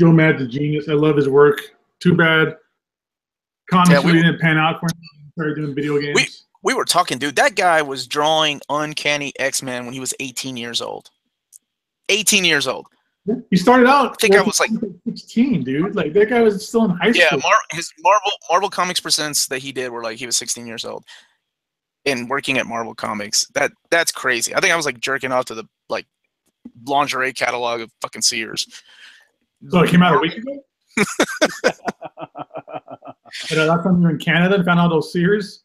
Joe Mad the genius. I love his work. Too bad comics Yeah, we- didn't pan out for him. He Started doing video games. We were talking, dude. That guy was drawing Uncanny X Men when he was 18 years old. 18 years old. he started out. I think I was like- 16, dude. Like that guy was still in high Yeah, school. Mar- his Marvel Marvel Comics presents that he did were like he was 16 years old, and working at Marvel Comics. That that's crazy. I think I was like jerking off to the like lingerie catalog of fucking Sears. so it came out a week ago. Uh, last time you're in Canada and found out those Sears.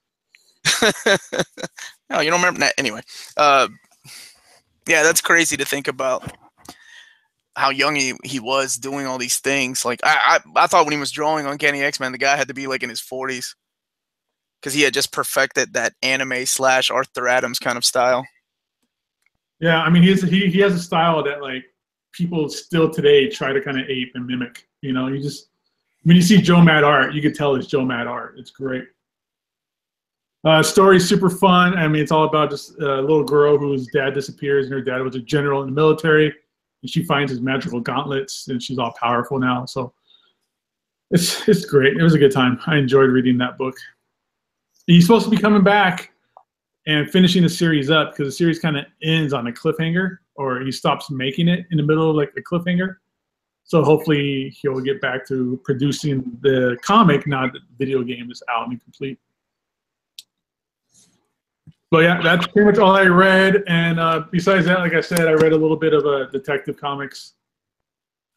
no, you don't remember that anyway. Uh, yeah, that's crazy to think about how young he, he was doing all these things. Like I, I I thought when he was drawing Uncanny X Men, the guy had to be like in his 40s because he had just perfected that anime slash Arthur Adams kind of style. Yeah, I mean he's he he has a style that like people still today try to kind of ape and mimic. You know, you just when you see Joe Mad art, you can tell it's Joe Mad art. It's great. Uh, story's super fun. I mean, it's all about just a little girl whose dad disappears, and her dad was a general in the military, and she finds his magical gauntlets, and she's all powerful now. So it's it's great. It was a good time. I enjoyed reading that book. He's supposed to be coming back and finishing the series up because the series kind of ends on a cliffhanger, or he stops making it in the middle of like a cliffhanger. So hopefully he'll get back to producing the comic now that the video game is out and complete. But yeah, that's pretty much all I read. And uh, besides that, like I said, I read a little bit of uh, Detective Comics.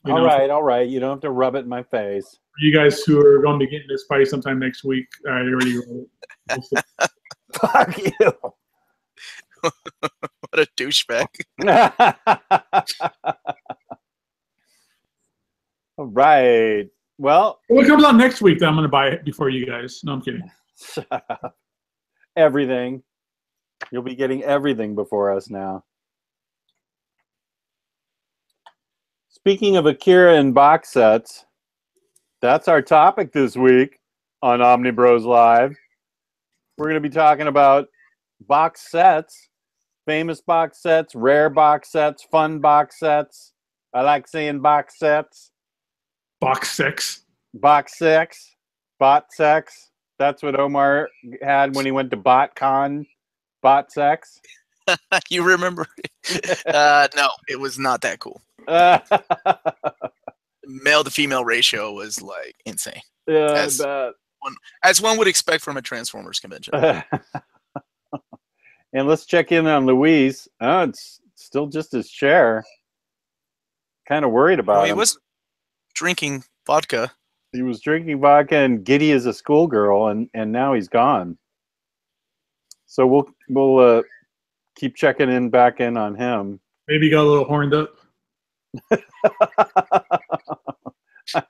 You all know, right, all right. You don't have to rub it in my face. You guys who are going to be getting this probably sometime next week, I already read it. Fuck you. What a douchebag. all right. Well, What comes out next week that I'm going to buy it before you guys? No, I'm kidding. everything. You'll be getting everything before us now. Speaking of Akira and box sets, that's our topic this week on Omni Bros Live. We're going to be talking about box sets, famous box sets, rare box sets, fun box sets. I like saying box sets, Box six. box six. bot sex. That's what Omar had when he went to BotCon. Bot sex. you remember? uh, no, it was not that cool. Male to female ratio was like insane. Yes. uh, as one would expect from a Transformers convention. and let's check in on Luis. Oh, it's still just his chair. Kind of worried about Well, he him. was drinking vodka. he was drinking vodka and giddy as a schoolgirl, and and now he's gone. So we'll we'll uh, keep checking in back in on him. Maybe he got a little horned up.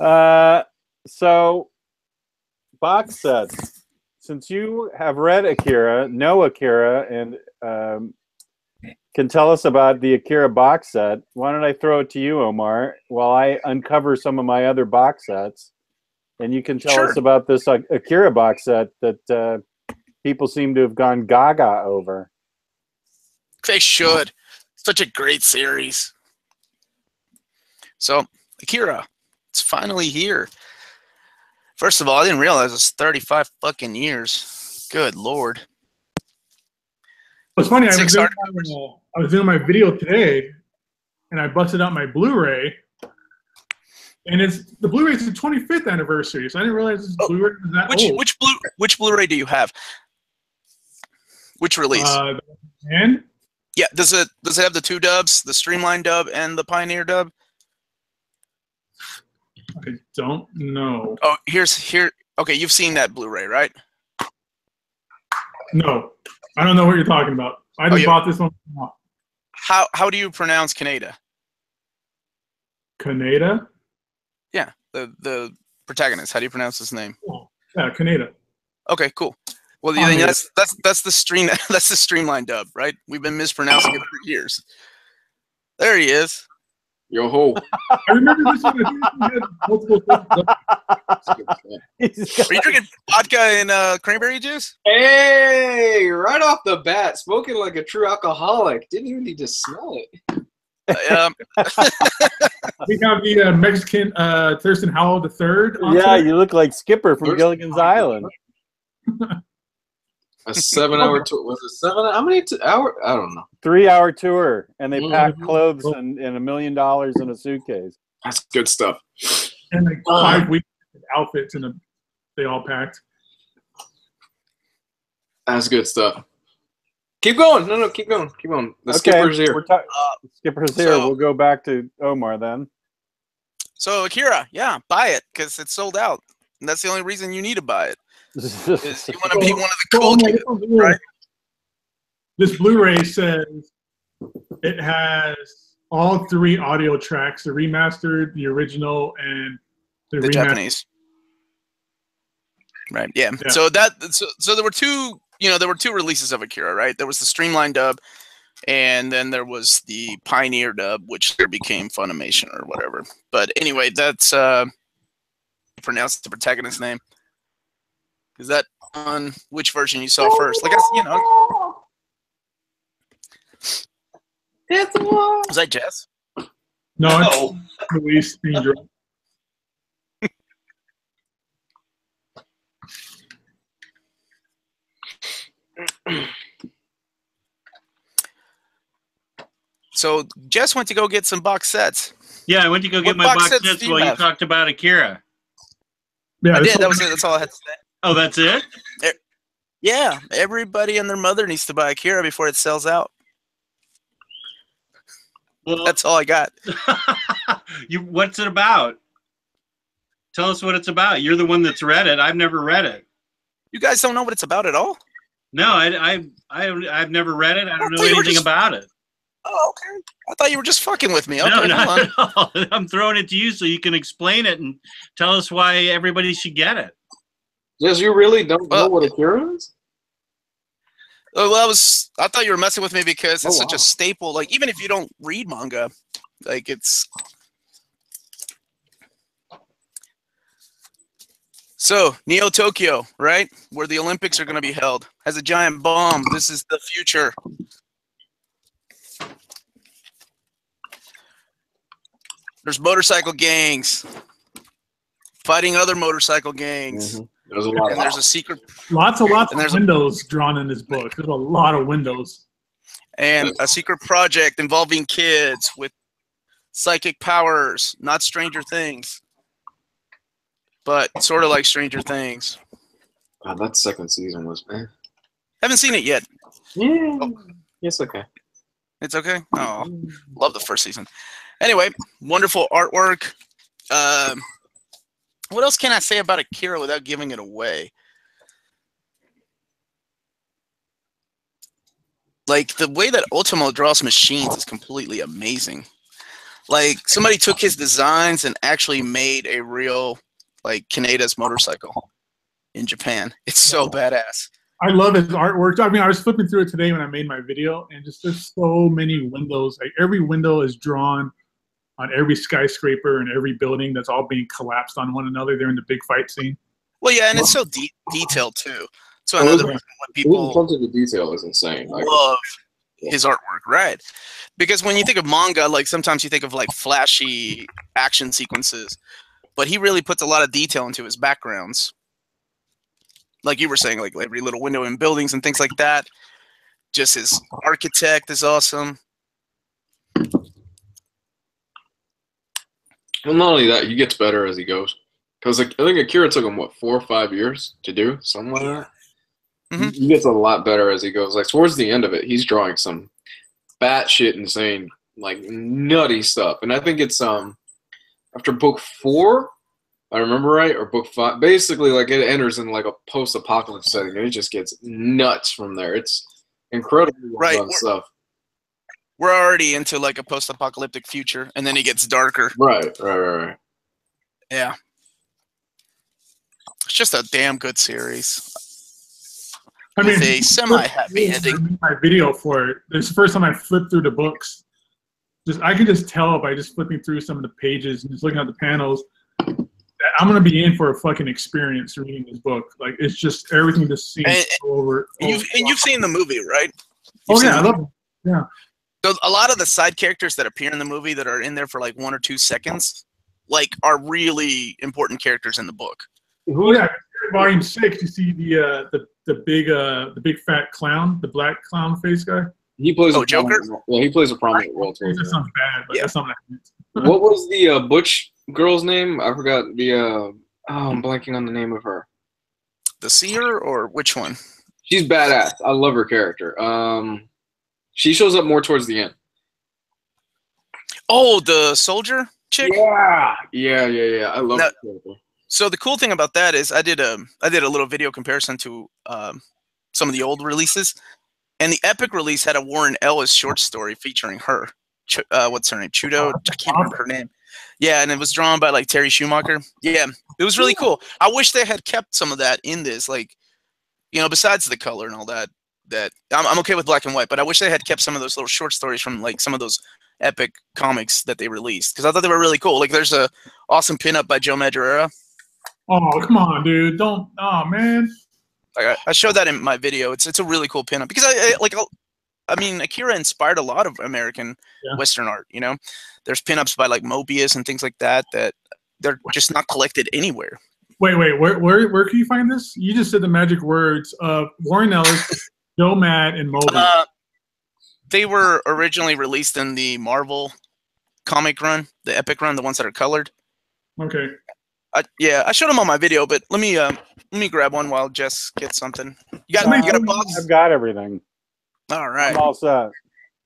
Uh, so box sets. Since you have read Akira, know Akira, and um, can tell us about the Akira box set, why don't I throw it to you, Omar, while I uncover some of my other box sets, and you can tell us about this uh, Akira box set that uh, people seem to have gone gaga over. They should. Such a great series. So, Akira, it's finally here. First of all, I didn't realize it's 35 fucking years. Good lord. It's funny. I was, doing my, I was doing my video today, and I busted out my Blu-ray, and it's the Blu-ray's the 25th anniversary. So I didn't realize this Oh, Blu-ray was that Which old. which blue which Blu-ray do you have? Which release? Uh, and yeah, does it does it have the two dubs, the Streamline dub and the Pioneer dub? I don't know. Oh, here's here. Okay, you've seen that Blu-ray, right? No, I don't know what you're talking about. I just Oh, yeah. bought this one. How how do you pronounce Kaneda? Kaneda? Kaneda. The the protagonist. How do you pronounce his name? Yeah, Kaneda. Okay, cool. Well, Oh, then yeah. that's that's that's the stream that's the streamlined dub, right? We've been mispronouncing it for years. There he is. Yo ho. I remember this one. I think this one had multiple things. Are you drinking vodka and uh, cranberry juice? Hey, right off the bat, smoking like a true alcoholic. Didn't even need to smell it. Uh, um, We have the uh, Mexican uh, Thurston Howell the third. yeah, you look like Skipper from There's- Gilligan's Island. A seven-hour tour. Was it seven? How many t- hour? I don't know. Three hour tour, and they pack Mhm. clothes and, and a million dollars in a suitcase. That's good stuff. and like five weeks of outfits and they all packed. That's good stuff. Keep going. No, no, keep going. Keep going. The skipper's We're here. ta- uh, Skipper's here. so- we'll go back to Omar then. so Akira, yeah, buy it because it's sold out. And that's the only reason you need to buy it. you want to be one of the cool oh kids. this one's a little- right? This Blu-ray says it has all three audio tracks: the remastered, the original, and the, the remastered. Japanese. Right. Yeah. Yeah. So that so, so there were two you know there were two releases of Akira, right? There was the streamlined dub, and then there was the Pioneer dub, which later became Funimation or whatever. But anyway, that's uh pronounce the protagonist's name. Is that on which version you saw first? Like I s- you know, That's one. was that Jess? No, it's Luis being drunk. So Jess went to go get some box sets. Yeah, I went to go What get my box box sets sets do you while you have? talked about Akira. Yeah, I did. That was it. That's all I had to say. Oh, that's it? Yeah, everybody and their mother needs to buy Akira before it sells out. Well, That's all I got. you, what's it about? Tell us what it's about. You're the one that's read it. I've never read it. You guys don't know what it's about at all? No, I, I, I, I've never read it. I I don't know thought you were anything just- about it. Oh, okay. I thought you were just fucking with me. Okay, no, hold not on. at all. I'm throwing it to you so you can explain it and tell us why everybody should get it. Yes, you really don't know Well- what Akira is? Oh, well, I was. I thought you were messing with me because it's Oh, such wow. a staple. Like, even if you don't read manga, like it's. So Neo Tokyo, right, where the Olympics are going to be held, has a giant bomb. This is the future. There's motorcycle gangs fighting other motorcycle gangs, mm-hmm. There's a lot and of there's a secret lots and lots And of there's a- windows drawn in this book. There's a lot of windows. and a secret project involving kids with psychic powers, not Stranger Things, but sort of like Stranger Things. God, that second season was man. Haven't seen it yet. Yeah. Yes, okay. It's okay. Oh, love the first season. Anyway, wonderful artwork. Um, what else can I say about Akira without giving it away? Like the way that Otomo draws machines is completely amazing. Like somebody took his designs and actually made a real like Kaneda's motorcycle in Japan. It's so badass. I love his artwork. I mean, I was flipping through it today when I made my video, and just there's so many windows. Like every window is drawn on every skyscraper and every building that's all being collapsed on one another. They're in the big fight scene. Well, yeah, and it's so de- detailed too. So another yeah. reason why Even people attention to detail is insane. Like, love his artwork, right? Because when you think of manga, like sometimes you think of like flashy action sequences, but he really puts a lot of detail into his backgrounds. Like you were saying, like every little window in buildings and things like that. Just his architect is awesome. well, not only that, he gets better as he goes. Because like, I think Akira took him what four or five years to do something like that. Mhm. He gets a lot better as he goes. Like towards the end of it, he's drawing some batshit insane, like nutty stuff. And I think it's um after book four, I remember right, or book five. Basically, like it enters in like a post-apocalypse setting, and it just gets nuts from there. It's incredibly well Right, we're- stuff. We're already into like a post-apocalyptic future, and then it gets darker. Right, right, right, right. Yeah, it's just a damn good series I mean, with a semi-happy ending. my video for it. This is the first time I flipped through the books. Just I can just tell by just flipping through some of the pages and just looking at the panels that I'm gonna be in for a fucking experience reading this book. Like it's just everything just seems And- over. And you've and you've seen the movie, right? oh You've seen yeah, I love it. Yeah. So a lot of the side characters that appear in the movie that are in there for like one or two seconds, like are really important characters in the book. Oh yeah, volume six. You see the uh, the the big uh the big fat clown, the black clown face guy. He plays Oh, a Joker? prominent role- Yeah, he plays a prominent role. That towards the end. sounds bad, but Yeah. that's something. That what was the uh, butch girl's name? I forgot the. Uh, oh, I'm blanking on the name of her. The seer or which one? She's badass. I love her character. Um, she shows up more towards the end. Oh, the soldier chick. Yeah, yeah, yeah, yeah. I love No. her. So the cool thing about that is I did a I did a little video comparison to um, some of the old releases, and the epic release had a Warren Ellis short story featuring her. Ch- uh, what's her name? Chudo. I can't remember her name. Yeah, and it was drawn by like Terry Schumacher. Yeah, it was really cool. I wish they had kept some of that in this, like, you know, besides the color and all that. That I'm, I'm okay with black and white, but I wish they had kept some of those little short stories from like some of those epic comics that they released because I thought they were really cool. Like, there's a awesome pinup by Joe Madureira. Oh come on, dude! Don't. Oh man. I, I showed that in my video. It's it's a really cool pinup because I, I like I'll- I mean Akira inspired a lot of American Yeah. Western art. You know, there's pinups by like Moebius and things like that that they're just not collected anywhere. Wait, wait. Where where where can you find this? You just said the magic words of Warren Ellis, Joe Mad, and Moby. Uh, they were originally released in the Marvel comic run, the Epic run, the ones that are colored. okay. I, yeah, I showed them on my video, but let me uh, let me grab one while Jess gets something. You got you got a box? I've got everything. All right. I'm all set.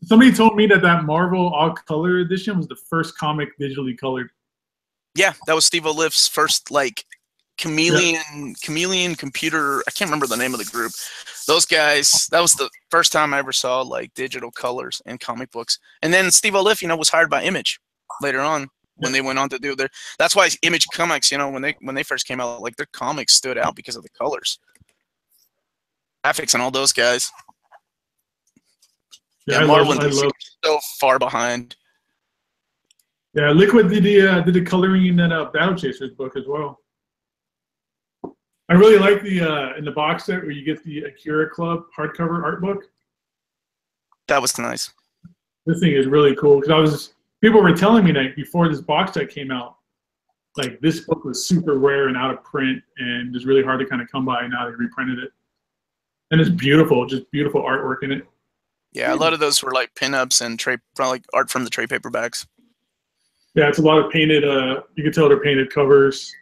Somebody told me that that Marvel all color edition was the first comic digitally colored. Yeah, that was Steve Oliff's first like chameleon chameleon computer. I can't remember the name of the group. Those guys. That was the first time I ever saw like digital colors in comic books. And then Steve Oliff, you know, was hired by Image later on when they went on to do their. That's why Image Comics, you know, when they when they first came out, like their comics stood out because of the colors, graphics, and all those guys. Yeah, I Marvel love, and DC love. so far behind. Yeah, Liquid did the uh, did the coloring in that uh, Battle Chasers book as well. I really like the uh, in the box set where you get the Akira Club hardcover art book. That was nice. This thing is really cool because I was people were telling me that before this box set came out, like this book was super rare and out of print and just really hard to kind of come by. Now they reprinted it, and it's beautiful, just beautiful artwork in it. Yeah, a lot of those were like pinups and trade, like art from the trade paperbacks. Yeah, it's a lot of painted. Uh, you can tell they're painted covers.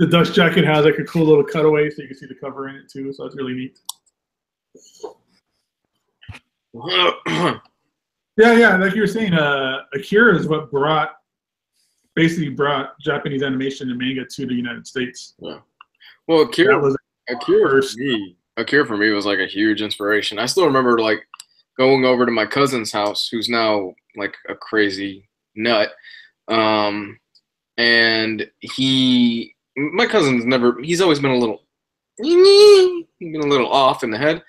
The dust jacket has like a cool little cutaway, so you can see the cover in it too. So it's really neat. Yeah, yeah, like you were saying, uh, Akira is what brought, basically brought Japanese animation and manga to the United States. Yeah. well, That Akira, was Akira for me, Akira for me was like a huge inspiration. I still remember like going over to my cousin's house, who's now like a crazy nut. Um, and he, my cousin's never, he's always been a little, been a little off in the head.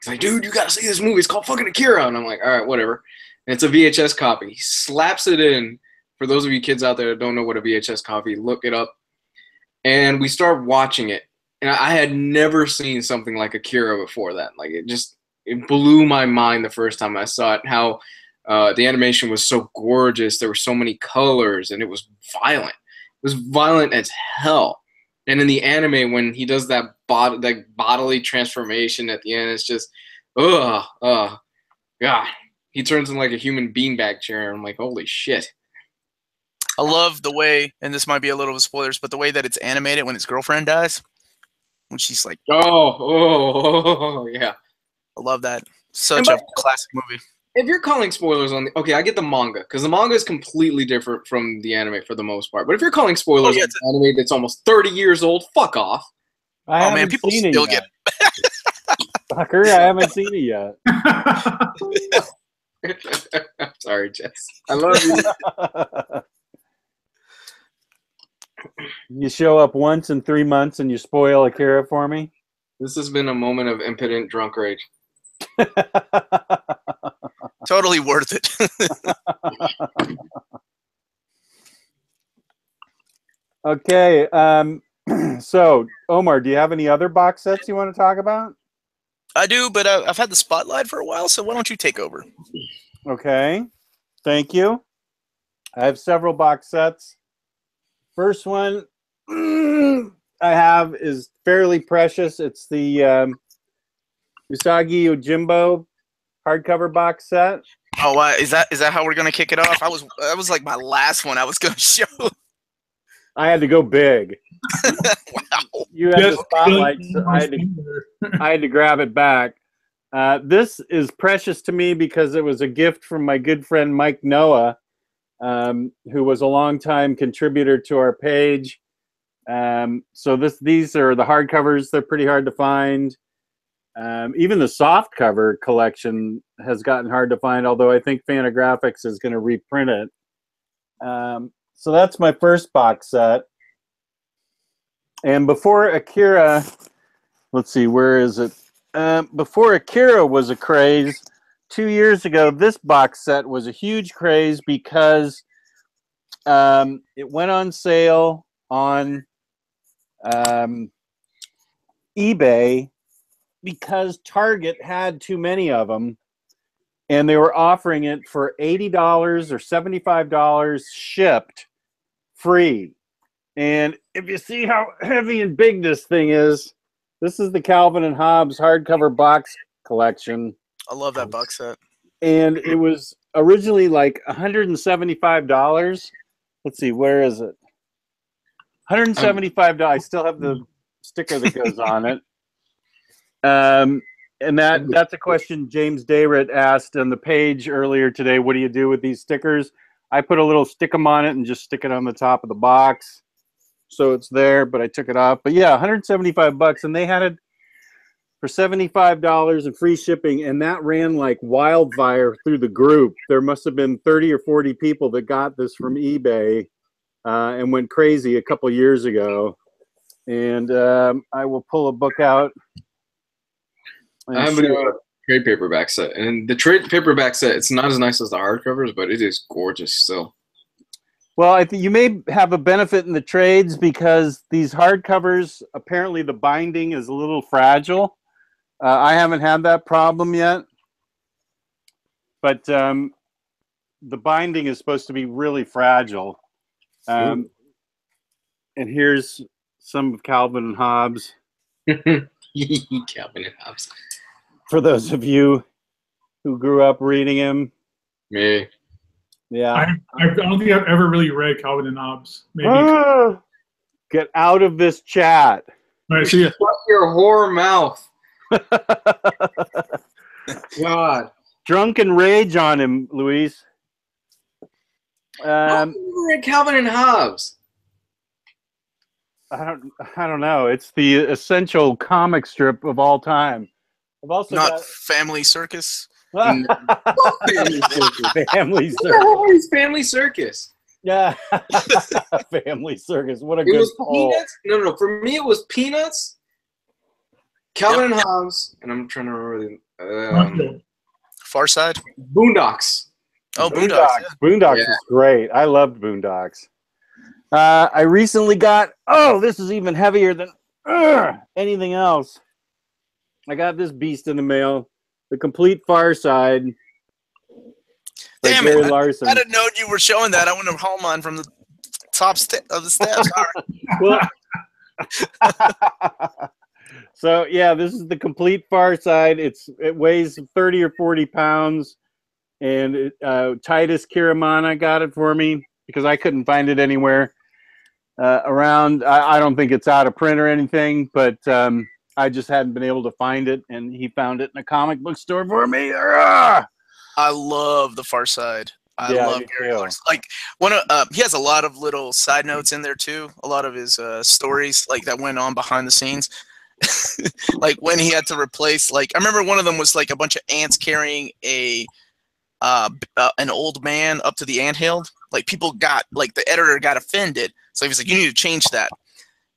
He's like, dude, you gotta see this movie. It's called fucking Akira. And I'm like, all right, whatever. And it's a VHS copy. He slaps it in. For those of you kids out there that don't know what a VHS copy, look it up. And we start watching it. And I had never seen something like Akira before that. Like it just it blew my mind the first time I saw it. How uh, the animation was so gorgeous. There were so many colors, and it was violent. Was violent as hell. And in the anime, when he does that bod- that bodily transformation at the end, it's just, ugh, ugh, God. He turns in like a human beanbag chair. I'm like, holy shit. I love the way, and this might be a little of spoilers, but the way that it's animated when his girlfriend dies. When she's like, Oh, oh, oh, yeah. I love that. Such And a classic movie. If you're calling spoilers on the okay, I get the manga because the manga is completely different from the anime for the most part. But if you're calling spoilers Oh, yeah, on an anime that's almost 30 years old, fuck off. I Oh, man, haven't people seen it still yet. Fucker, I haven't seen it yet. I'm Sorry, Jess. I love you. you show up once in three months and you spoil Akira for me. this has been a moment of impotent drunk rage. Totally worth it. okay. Um, so, Omar, do you have any other box sets you want to talk about? I do, but uh, I've had the spotlight for a while, so why don't you take over? Okay. Thank you. I have several box sets. First one I have is fairly precious. It's the um, Usagi Yojimbo hardcover box set. Oh, uh, is that is that how we're gonna kick it off? I was that was like my last one I was gonna show. I had to go big. wow. You had Yes, the spotlight, so I had to I had to grab it back. Uh, this is precious to me because it was a gift from my good friend Mike Noah, um, who was a longtime contributor to our page. Um, so this these are the hardcovers. They're pretty hard to find. Um, even the soft cover collection has gotten hard to find, although I think Fantagraphics is going to reprint it. Um, so that's my first box set. And before Akira, let's see, where is it? Um, before Akira was a craze, two years ago, this box set was a huge craze because um, it went on sale on um, eBay because Target had too many of them and they were offering it for $80 or $75 shipped free. And if you see how heavy and big this thing is, this is the Calvin and Hobbes hardcover box collection. I love that box set. And it was originally like $175. Let's see, where is it? $175. I still have the sticker that goes on it. Um, and that that's a question James Dayrit asked on the page earlier today. What do you do with these stickers? I put a little stick 'em on it and just stick it on the top of the box, so it's there. But I took it off. But yeah, 175 bucks, and they had it for 75 dollars and free shipping, and that ran like wildfire through the group. There must have been 30 or 40 people that got this from eBay uh, and went crazy a couple years ago. And um, I will pull a book out. And I have a trade paperback set, and the trade paperback set it's not as nice as the hardcovers, but it is gorgeous still. Well, I think you may have a benefit in the trades because these hardcovers, apparently the binding is a little fragile. Uh, I haven't had that problem yet, but um, the binding is supposed to be really fragile. Um, and here's some of Calvin and Hobbes. Calvin and Hobbes. For those of you who grew up reading him, Me. yeah. I, I don't think I've ever really read Calvin and Hobbes. Maybe. Ah! Get out of this chat. All right, so yeah, Shut your whore mouth. God. Drunken rage on him, Luis. Um, Um, read Calvin and Hobbes. I don't, I don't know. It's the essential comic strip of all time. I've also Not Family Circus. got Family Circus. Family Circus. Family Circus? Yeah, Family Circus. What a It good was poll. Peanuts. No, no, no. For me, it was Peanuts, Calvin and Hobbes, and I'm trying to remember the um. Far Side. Boondocks. Oh, Boondocks. Boondocks. yeah. Boondocks Yeah. is great. I loved Boondocks. Uh, I recently got. Oh, this is even heavier than ugh, anything else. I got this beast in the mail. The complete Far Side. by Damn it, Gary I- Larson. I didn't know you were showing that. I went to home on from the top st- of the steps. Well- so yeah, this is the complete Far Side. It's it weighs thirty or forty pounds, and it, uh, Titus Kiramana got it for me because I couldn't find it anywhere uh, around. I, I don't think it's out of print or anything, but um, I just hadn't been able to find it, and he found it in a comic book store for me. Ah! I love the Far Side. I Yeah, love Gary too. Larson. Like one of uh, he has a lot of little side notes in there too. A lot of his uh, stories like that went on behind the scenes. like when he had to replace like I remember one of them was like a bunch of ants carrying a uh, uh an old man up to the anthill. Like people got like the editor got offended, so he was like, "You need to change that."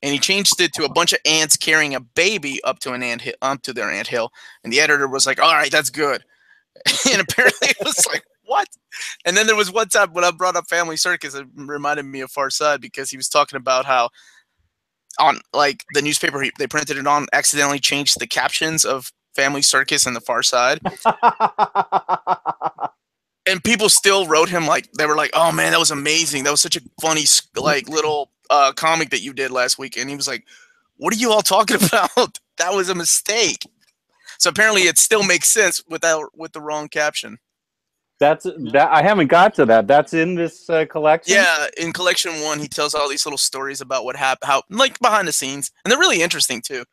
And he changed it to a bunch of ants carrying a baby up to an ant hill, up to their ant hill. And the editor was like, "All right, that's good." and apparently it was like, "What?" And then there was one time when I brought up Family Circus, it reminded me of Far Side because he was talking about how on like the newspaper he, they printed it on accidentally changed the captions of Family Circus and the Far Side, and people still wrote him like they were like, "Oh man, that was amazing! That was such a funny like little uh, comic that you did last week." And he was like, "What are you all talking about? that was a mistake." So apparently, it still makes sense without with the wrong caption. That's that. I haven't got to that. That's in this uh, collection. Yeah, in collection one, he tells all these little stories about what happened, how like behind the scenes, and they're really interesting too.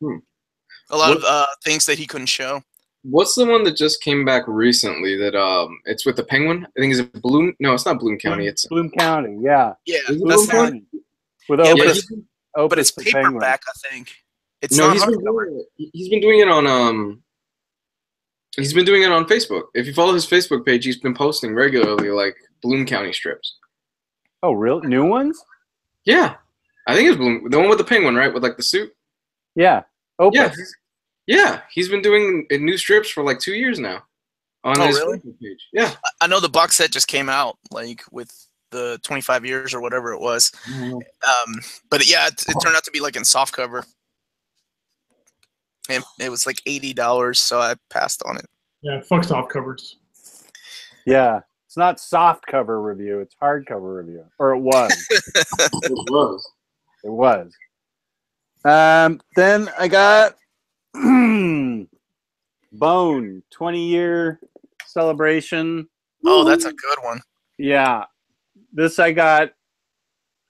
Hmm. A lot What- of uh, things that he couldn't show. What's the one that just came back recently? That um, it's with the penguin. I think is it Bloom? No, it's not Bloom County. It's Bloom County. Yeah, Yeah, Is that's Bloom Bloom the one. County. With Yeah, Opus, but yeah, it's, but it's Penguin. paperback, I think. It's no, not he's been, doing it, he's been doing it on um. He's been doing it on Facebook. If you follow his Facebook page, he's been posting regularly like Bloom County strips. Oh, real new ones? Yeah, I think it's Bloom, the one with the penguin, right? With like the suit. Yeah, Opus. Yeah, he's- yeah, he's been doing new strips for like two years now on Oh, his really? Facebook page. Yeah. I- I know the box set just came out, like with the 25 years or whatever it was. Um, but yeah, it, it turned out to be like in soft cover. And it was like eighty dollars, so I passed on it. Yeah, fuck soft covers. Yeah, it's not soft cover review; it's hardcover review, or it was. It was. it was. Um, then I got Bone twenty year celebration. Oh, that's a good one. Yeah, this I got a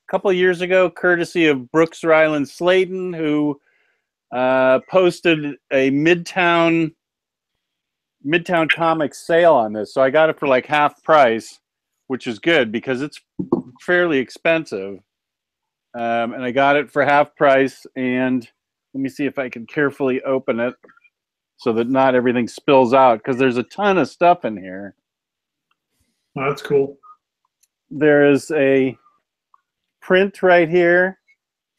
couple years ago, courtesy of Brooks Ryland Slayton, who uh, posted a Midtown Midtown Comics sale on this. So I got it for like half price, which is good because it's fairly expensive. Um, and I got it for half price. And let me see if I can carefully open it so that not everything spills out because there's a ton of stuff in here Oh, that's cool. there is a print right here,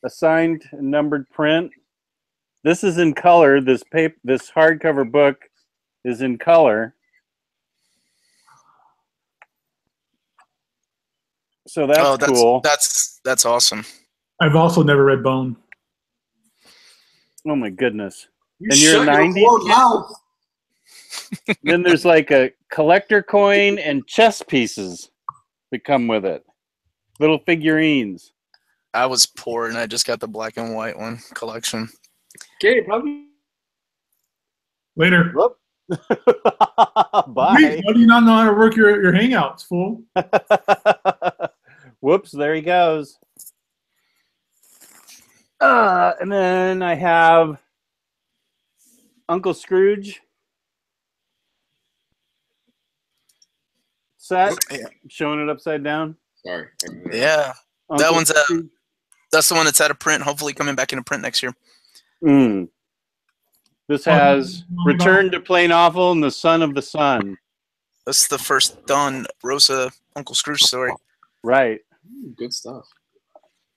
a signed and numbered print. This is in color. This paper, this hardcover book is in color. So that's, oh, that's cool. that's that's awesome. I've also never read Bone. Oh my goodness. You And you're shut your 90? whore then there's like a collector coin and chess pieces that come with it. Little figurines. I was poor and I just got the black and white one collection. Gabe, how do you Later. Whoop. Wait, Bye. how do you not know how to work your, your hangouts, fool? Whoops, there he goes. Uh, and then I have Uncle Scrooge set, Yeah. showing it upside down. Sorry. Yeah, Uncle one's, uh, Scrooge. that's the one that's out of print. Hopefully, coming back into print next year. Mm. This has Return to Plain Awful and the Son of the Sun. That's the first Don Rosa Uncle Scrooge story. Right. Good stuff.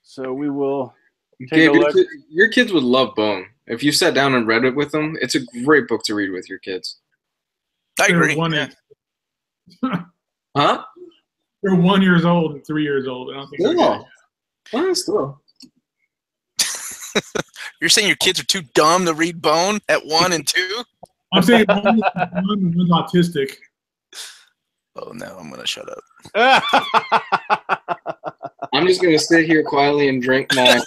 So we will. Take Gabe, your, kid- your kids would love Bone. If you sat down and read it with them, it's a great book to read with your kids. I They're agree. One, yeah. Huh? they're one years old and three years old. I don't think. they're Yeah. Well, still. You're saying your kids are too dumb to read Bone at one and two? I'm saying one, one was autistic. Oh no, I'm gonna shut up. I'm just gonna sit here quietly and drink my.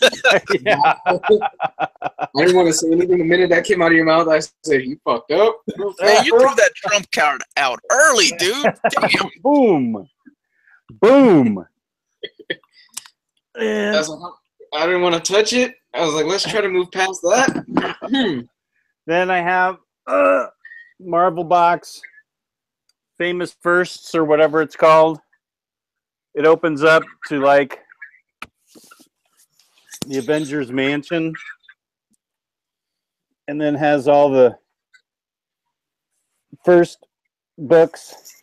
yeah. I didn't want to say anything. The minute that came out of your mouth, I said, "You fucked up." Man, you threw that Trump card out early, dude. Damn. Boom. Boom. I like, I didn't want to touch it. I was like, let's try to move past that. Hmm. then I have uh, Marvel Box, Famous Firsts or whatever it's called. It opens up to like the Avengers Mansion, and then has all the first books,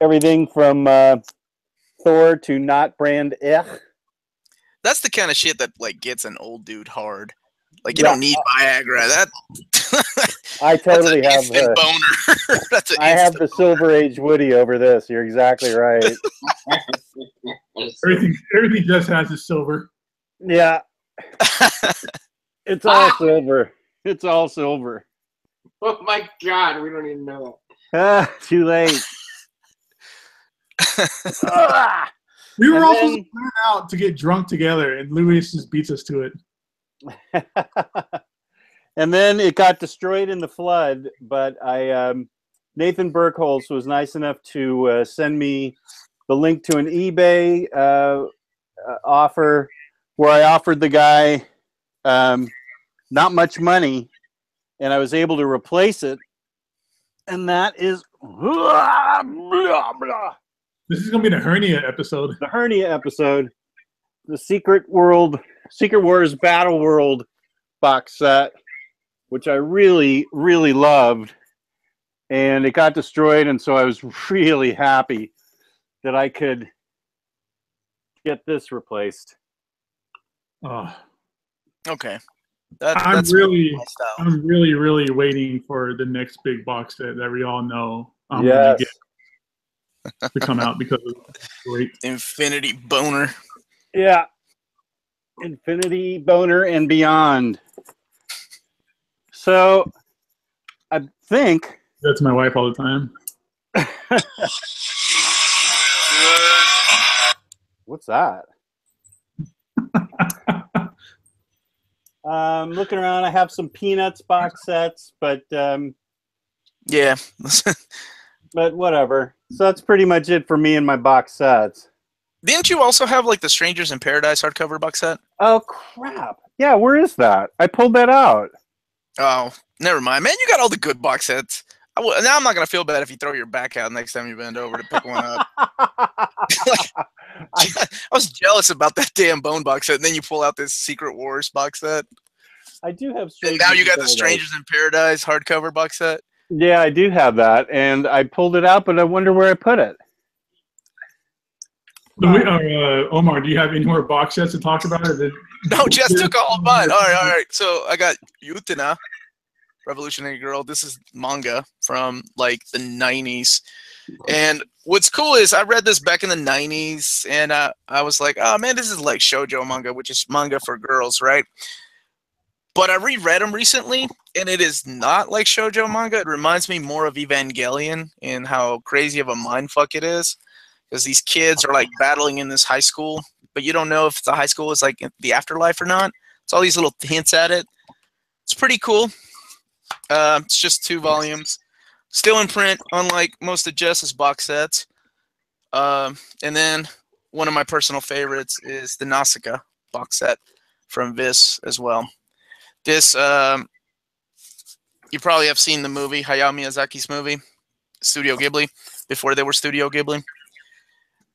everything from uh, Thor to not brand Ech. That's the kind of shit that like gets an old dude hard. Like you Yeah. don't need Viagra. That I totally have. instant Uh, boner. that's an I have instant the Silver Age Woody over this. You're exactly right. Everything, everything just has a silver. Yeah, it's all silver. It's all silver. oh my god, we don't even know Ah, too late. Ah! We were And also then- plan out to get drunk together, and Luis just beats us to it. And then it got destroyed in the flood. But I, um, Nathan Burkholz was nice enough to uh, send me the link to an eBay uh, uh, offer where I offered the guy um, not much money, and I was able to replace it. And that is This is gonna be the hernia episode. the hernia episode, the Secret World, Secret Wars Battle World box set, which I really, really loved. And it got destroyed, and so I was really happy that I could get this replaced. Oh, okay. That, I'm that's really- my. I'm really, really waiting for the next big box set that we all know um, I'm yes. gonna get to come out because of great. Infinity boner. Yeah. Infinity Boner and beyond. So I think That's my wife all the time. What's that? um, looking around, I have some Peanuts box sets, but um, Yeah. but whatever. So that's pretty much it for me and my box sets. Didn't you also have like the Strangers in Paradise hardcover box set? Oh crap! Yeah, where is that? I pulled that out. Oh, never mind, man. You got all the good box sets. I w- now I'm not gonna feel bad if you throw your back out next time you bend over to pick one up. I was jealous about that damn Bone box set, and then you pull out this Secret Wars box set, I do have. and now you got the Strangers in Paradise hardcover box set. Yeah, I do have that, and I pulled it out, but I wonder where I put it. The way- uh, Omar, do you have any more box sets to talk about? Or No, just took all mine. All right, all right. So I got Utena, Revolutionary Girl. This is manga from like the 90s. And what's cool is I read this back in the 90s and uh, I was like, oh man, this is like shoujo manga, which is manga for girls, right? But I reread them recently and it is not like shoujo manga. It reminds me more of Evangelion and how crazy of a mindfuck it is. Because these kids are like battling in this high school but you don't know if the high school is like the afterlife or not. It's all these little hints at it. It's pretty cool. Uh, it's just two volumes, still in print, unlike most of Jess's box sets. Um, and then one of my personal favorites is the Nausicaa box set from Viz as well. This um, you probably have seen the movie Hayao Miyazaki's movie, Studio Ghibli, before they were Studio Ghibli.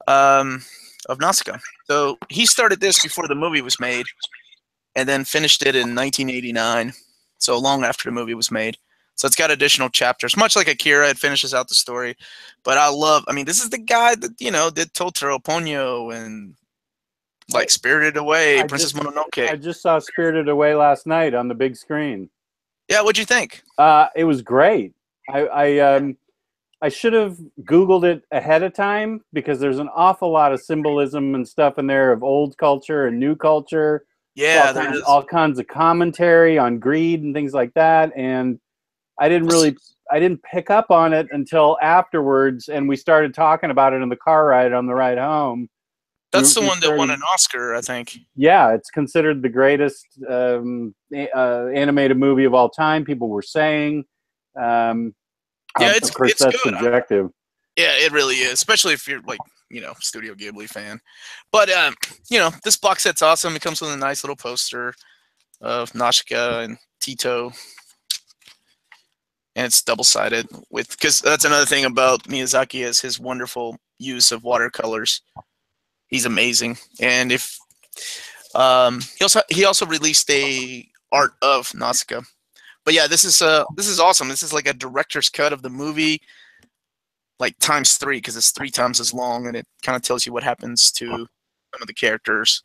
Um, of Nausicaa. So he started this before the movie was made, and then finished it in 1989. So long after the movie was made. So it's got additional chapters, much like Akira. It finishes out the story. But I love. I mean, this is the guy that you know did Totoro, Ponyo, and like Spirited Away, I Princess just- Mononoke. I just saw Spirited Away last night on the big screen. yeah, what'd you think? Uh, it was great. I, I um, I should have Googled it ahead of time because there's an awful lot of symbolism and stuff in there of old culture and new culture. Yeah, all, there kinds, is. all kinds of commentary on greed and things like that. And I didn't really, I didn't pick up on it until afterwards, and we started talking about it in the car ride on the ride home. That's the we- one that won an Oscar, I think. yeah, it's considered the greatest um, uh, animated movie of all time. People were saying, um, Yeah, of it's- course it's that's good. subjective. Yeah, it really is, especially if you're like, you know, Studio Ghibli fan. But um, you know, this box set's awesome. It comes with a nice little poster of Nausicaa and Teto. And it's double sided with because that's another thing about Miyazaki is his wonderful use of watercolors. He's amazing. And if um he also he also released a art of Nausicaa. But yeah, this is uh this is awesome. This is like a director's cut of the movie like times three because it's three times as long and it kind of tells you what happens to some of the characters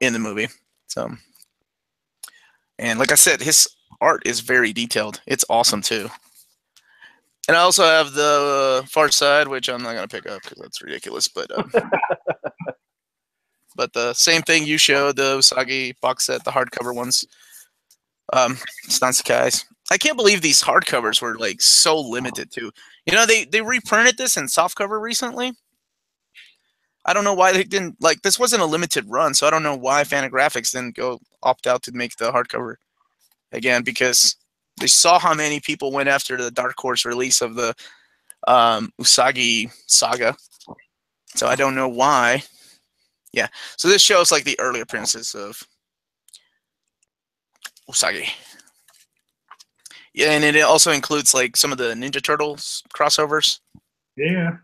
in the movie so. And like i said his art is very detailed. It's awesome too. And i also have the far side which i'm not going to pick up because that's ridiculous but um, but the same thing you showed the usagi box set the hardcover ones um Stan Sakai's. i can't believe these hardcovers were like so limited too you know, they they reprinted this in softcover recently. I don't know why they didn't like this wasn't a limited run, so I don't know why Fantagraphics didn't go opt out to make the hardcover again because they saw how many people went after the Dark Horse release of the um, Usagi saga. So I don't know why. Yeah. So this shows like the early appearances of Usagi. Yeah, and it also includes like some of the Ninja Turtles crossovers. Yeah.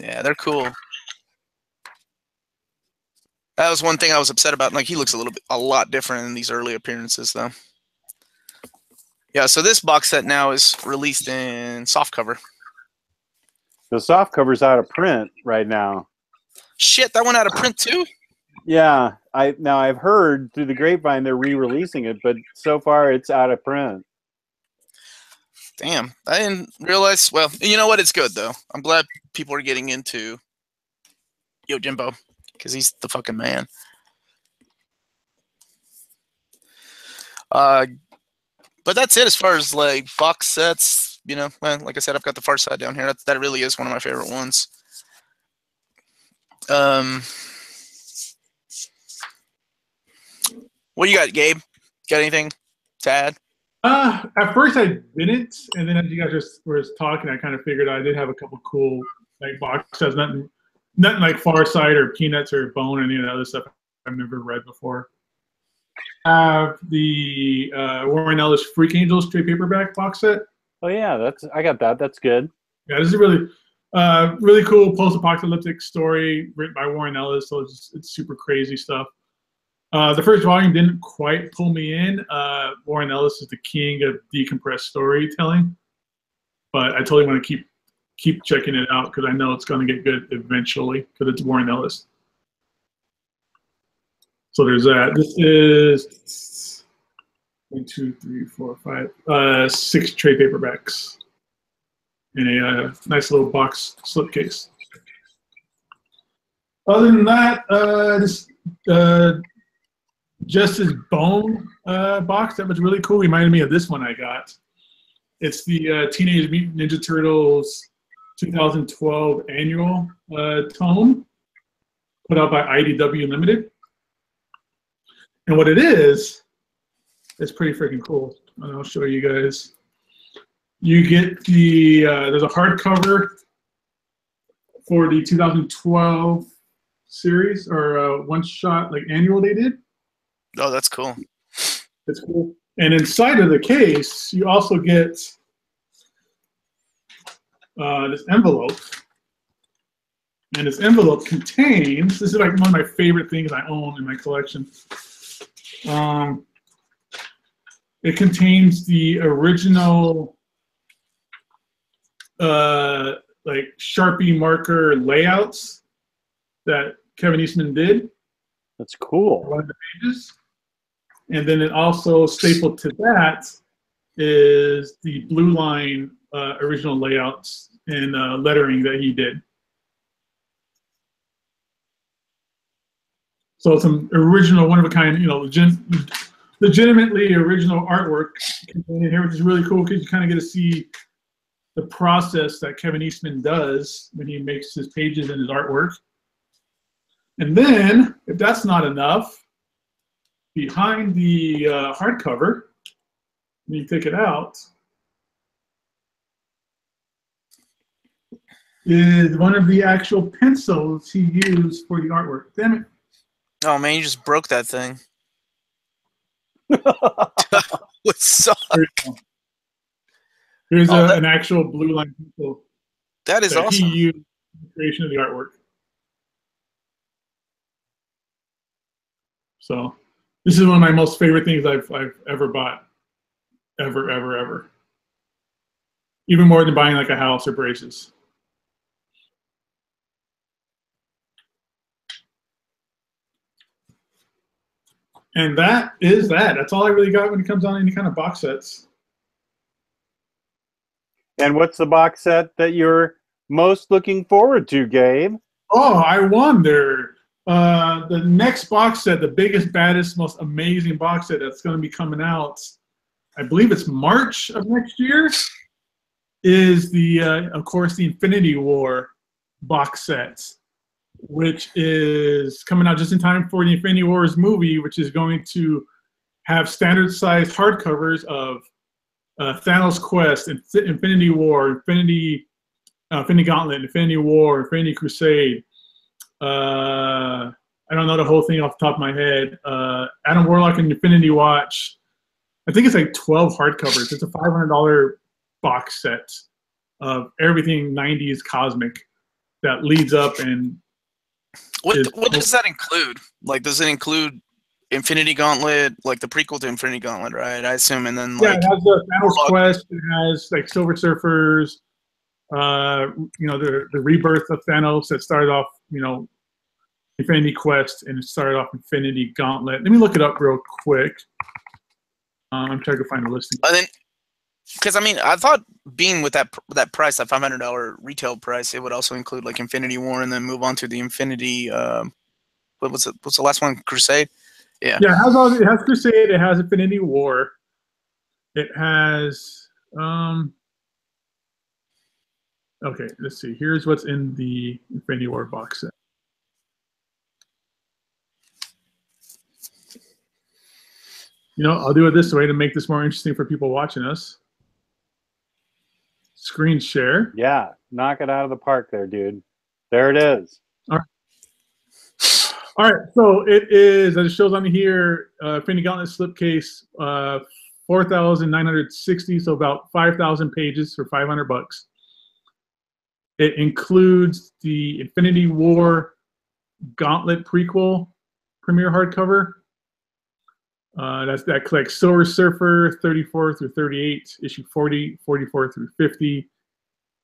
Yeah, they're cool. That was one thing I was upset about. Like he looks a little bit, a lot different in these early appearances, though. Yeah, so this box set now is released in soft cover. The soft cover's out of print right now. Shit, that went out of print too. Yeah, I now I've heard through the grapevine they're re-releasing it, but so far it's out of print. Damn, I didn't realize. Well, you know what? It's good though. I'm glad people are getting into Yojimbo because he's the fucking man. Uh, but that's it as far as like box sets. You know, well, like I said, I've got the Far Side down here. That that really is one of my favorite ones. Um, what do you got, Gabe? Got anything to add? Uh, at first I didn't, and then as you guys just were talking, I kind of figured I did have a couple cool like box sets, nothing, nothing like Far Side or Peanuts or Bone or any of the other stuff I've never read before. Have the uh, Warren Ellis FreakAngels trade paperback box set. Oh yeah, that's I got that. That's good. Yeah, this is a really, uh, really cool post-apocalyptic story written by Warren Ellis. So it's, it's super crazy stuff. Uh, the first volume didn't quite pull me in. Uh, Warren Ellis is the king of decompressed storytelling, but I totally want to keep keep checking it out because I know it's going to get good eventually because it's Warren Ellis. So there's that. This is one, two, three, four, five, uh, six trade paperbacks in a uh, nice little box slipcase. Other than that, uh, this uh, Justice Bone uh, box that was really cool. Reminded me of this one I got. It's the uh, Teenage Mutant Ninja Turtles 2012 annual uh, tome put out by IDW Limited. And what it is, it's pretty freaking cool. and I'll show you guys. You get the uh, there's a hardcover for the 2012 series or uh, one shot like annual they did. Oh, that's cool. That's cool. And inside of the case, you also get uh, this envelope. And this envelope contains, this is like one of my favorite things I own in my collection. Um, it contains the original uh, like Sharpie marker layouts that Kevin Eastman did That's cool. one of the pages. And then it also stapled to that is the blue line uh, original layouts and uh, lettering that he did. So some original, one of a kind, you know, legit, legitimately original artwork in here, which is really cool because you kind of get to see the process that Kevin Eastman does when he makes his pages and his artwork. And then, if that's not enough, behind the uh, hardcover, when you take it out, is one of the actual pencils he used for the artwork. Damn it. Oh man, you just broke that thing. Would suck. Here's Oh, a, that- an actual blue line pencil That is that he used in the creation of the artwork. So this is one of my most favorite things I've I've ever bought. Ever, ever, ever. Even more than buying like a house or braces. And that is that. That's all I really got when it comes on any kind of box sets. And what's the box set that you're most looking forward to, Gabe? Oh, I wonder. Uh, the next box set, the biggest, baddest, most amazing box set that's going to be coming out, I believe it's March of next year, is the, uh, of course, the Infinity War box set, which is coming out just in time for the Infinity Wars movie, which is going to have standard size hardcovers of uh, Thanos Quest, Inf- Infinity War, Infinity uh, Infinity Gauntlet, Infinity War, Infinity Crusade. Uh, I don't know the whole thing off the top of my head. Uh, Adam Warlock and Infinity Watch. I think it's like 12 hardcovers. It's a $500 box set of everything 90s cosmic that leads up and What is- what does that include? Like, does it include Infinity Gauntlet, like the prequel to Infinity Gauntlet, right? I assume, and then yeah, like it has the Thanos Warlock. Quest. It has like Silver Surfers. Uh, you know the the rebirth of Thanos that started off, you know, Infinity Quest and it started off Infinity Gauntlet. Let me look it up real quick. Um, I'm trying to find the listing. and then because I mean, I thought being with that that price, that five hundred dollar retail price, it would also include like Infinity War, and then move on to the Infinity. Um, what was it? What's the last one? Crusade. Yeah, it has all. It has Crusade. It has Infinity War. It has. Um. Okay, let's see. Here's what's in the Infinity War box set. You know, I'll do it this way to make this more interesting for people watching us. Screen share. Yeah, knock it out of the park there, dude. There it is. All right. All right, so it is, as it shows on here, uh, Infinity Gauntlet slipcase, uh, 4,960, so about 5,000 pages for 500 bucks. It includes the Infinity War Gauntlet prequel premiere hardcover. Uh, that's that collects Silver Surfer 34 through 38, issue 40, 44 through 50,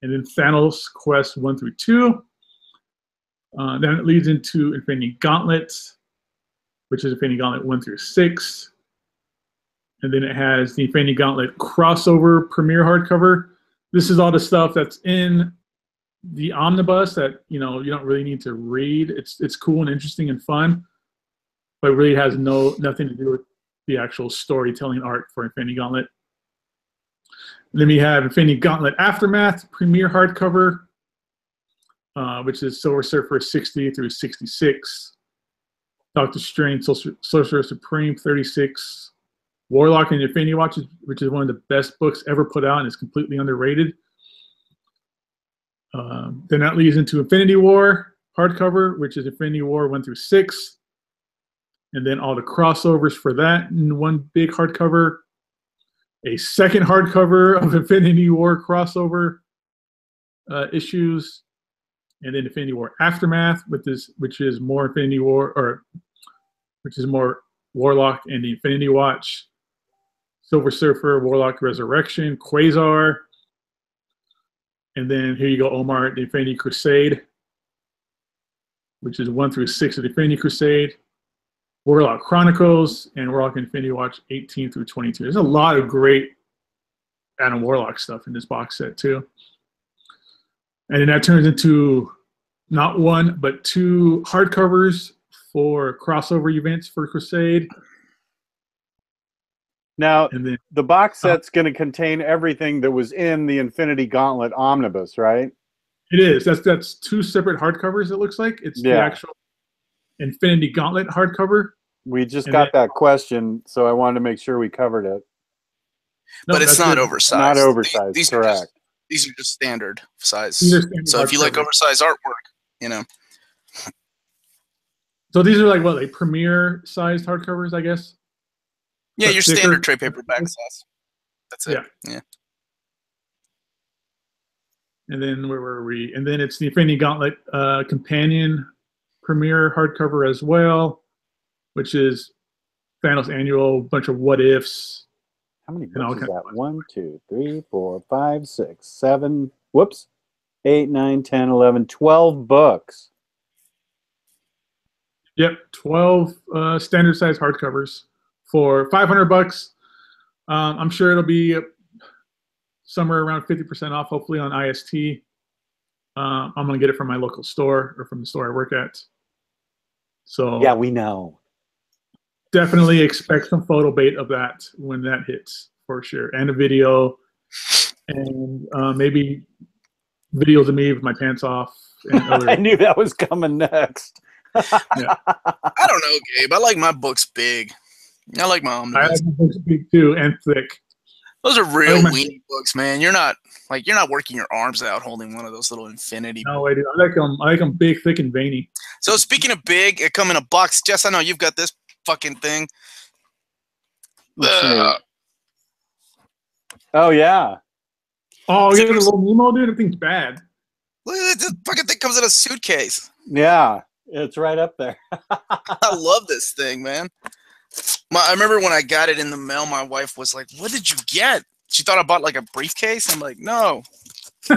and then Thanos Quest 1 through 2. Uh, then it leads into Infinity Gauntlet, which is Infinity Gauntlet 1 through 6. And then it has the Infinity Gauntlet crossover premiere hardcover. This is all the stuff that's in the omnibus that you know you don't really need to read. It's it's cool and interesting and fun, but really has no nothing to do with the actual storytelling art for Infinity Gauntlet. then we have Infinity Gauntlet Aftermath premiere hardcover, uh, which is Silver Surfer 60 through 66, Doctor Strange Sorcer- Sorcerer Supreme 36 Warlock and Infinity Watch, which is one of the best books ever put out and is completely underrated. Um, then that leads into Infinity War hardcover, which is Infinity War 1 through 6. And then all the crossovers for that in one big hardcover. A second hardcover of Infinity War crossover uh, issues. And then Infinity War Aftermath, with this, which is more Infinity War, or which is more Warlock and the Infinity Watch, Silver Surfer, Warlock Resurrection, Quasar, and then here you go, Omar, the Infinity Crusade, which is one through six of the Infinity Crusade, Warlock Chronicles, and Warlock Infinity Watch 18 through 22. There's a lot of great Adam Warlock stuff in this box set too. And then that turns into not one, but two hardcovers for crossover events for Crusade. Now, And then the box uh-huh. set's going to contain everything that was in the Infinity Gauntlet omnibus, right? It is. That's that's two separate hardcovers. It looks like it's the actual Infinity Gauntlet hardcover. We just And got then- that question, so I wanted to make sure we covered it. No, but it's not it. oversized. Not These- oversized, These, are correct. just, these are just standard size. Standard So if you like oversized artwork, you know, So these are like what, like premiere sized hardcovers, I guess. Yeah, your thicker. standard trade paperback size. That's it. Yeah. Yeah. And then where were we? And then it's the Infinity Gauntlet uh, companion premiere hardcover as well, which is Thanos annual, bunch of what ifs. How many books is that? of- One, two, three, four, five, six, seven. Whoops. Eight, nine, ten, eleven, twelve books. Yep, twelve uh, standard size hardcovers for five hundred bucks. Um, I'm sure it'll be uh, somewhere around fifty percent off, hopefully on IST. Uh, I'm gonna get it from my local store or from the store I work at. So Yeah, we know. definitely expect some photo bait of that when that hits for sure, and a video, and uh, maybe videos of me with my pants off. And I knew that was coming next. I don't know, Gabe. I like my books big. I like my I omnibus. have my books big too and thick. Those are real oh, like weenie books, man. You're not like you're not working your arms out holding one of those little infinity. No, I do. I like them. I like them big, thick, and veiny. So speaking of big, it come in a box. Jess, I know you've got this fucking thing. Let's see. Ugh. Oh yeah. Oh, you got a little Nemo, dude. That thing's bad. Look at this fucking thing comes in a suitcase. Yeah. It's right up there. I love this thing, man. My, I remember when I got it in the mail, my wife was like, "What did you get?" She thought I bought like a briefcase. I'm like, "No,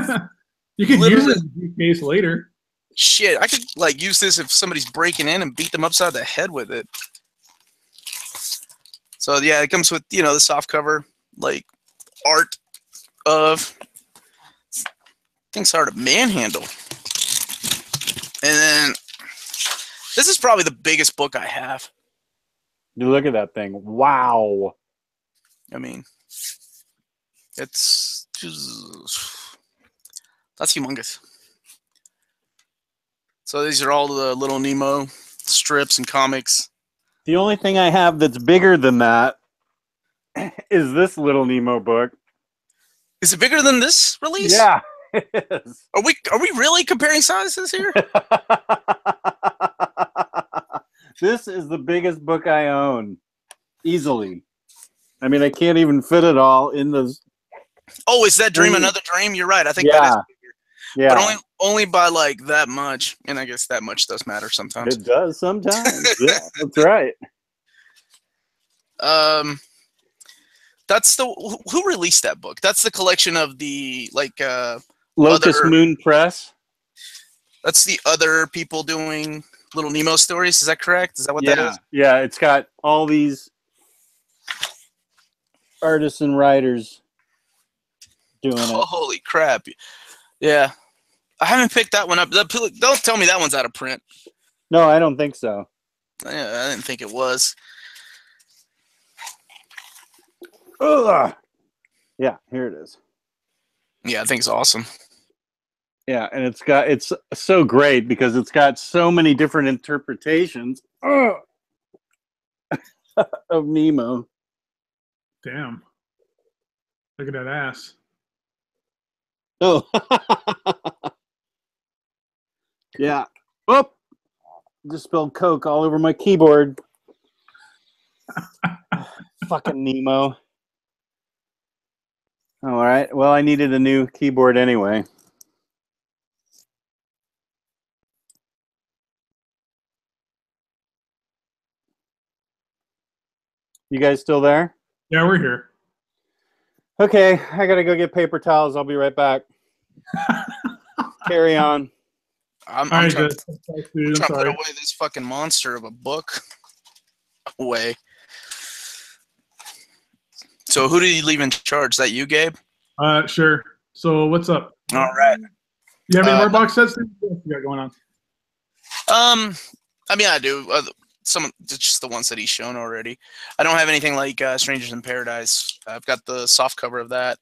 You can Literally- use it in the case later. shit. I could like use this if somebody's breaking in and beat them upside the head with it." So yeah, it comes with you know the soft cover, like art of things hard to manhandle, and then this is probably the biggest book I have. You look at that thing. Wow. I mean, it's just, that's humongous. So these are all the little Nemo strips and comics. The only thing I have that's bigger than that is this little Nemo book. Is it bigger than this release? Yeah. Are we are we really comparing sizes here? this is the biggest book I own, easily. I mean, I can't even fit it all in the. Oh, is that Dream another dream? You're right. I think that is Yeah, bigger, yeah. but only only by like that much. And I guess that much does matter sometimes. it does sometimes. yeah, that's right. Um, that's the who- who released that book? That's the collection of the like uh Locust Other- Moon Press. that's the other people doing little Nemo stories. Is that correct? Is that what that yeah, is? yeah. It's got all these artists and writers doing it. Holy crap! Yeah, I haven't picked that one up. Don't tell me that one's out of print. No, I don't think so. Yeah, I didn't think it was. Ugh. Yeah, here it is. Yeah, I think it's awesome. Yeah, and it's got it's so great because it's got so many different interpretations Ugh, of Nemo. Damn. Look at that ass. Oh. yeah. Oop. Just spilled Coke all over my keyboard. Fucking Nemo. All right. Well, I needed a new keyboard anyway. You guys still there? Yeah, we're here. Okay, I gotta go get paper towels. I'll be right back. Carry on. I'm, I'm right, trying, Jess. Thanks, dude. trying I'm to put sorry. away this fucking monster of a book away. So who did he leave in charge? Is that you, Gabe? Uh, sure. So what's up? All right. You have any Uh, more box sets? What you got going on? Um, I mean, I do. Some it's just the ones that he's shown already. I don't have anything like uh, Strangers in Paradise. I've got the soft cover of that,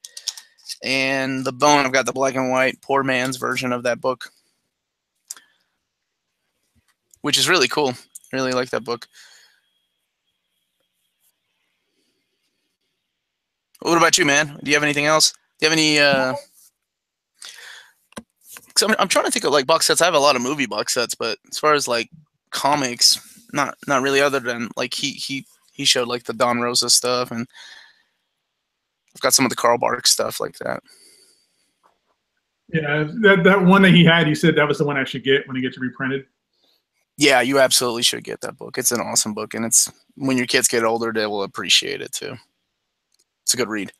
and the bone. I've got the black and white poor man's version of that book, which is really cool. Really like that book. What about you, man? Do you have anything else? Do you have any? uh I'm, I'm trying to think of like box sets. I have a lot of movie box sets, but as far as like comics, not not really. Other than like he he he showed like the Don Rosa stuff, and I've got some of the Carl Barks stuff like that. Yeah, that that one that he had, you said that was the one I should get when it gets reprinted. Yeah, you absolutely should get that book. It's an awesome book, and it's when your kids get older, they will appreciate it too. It's a good read.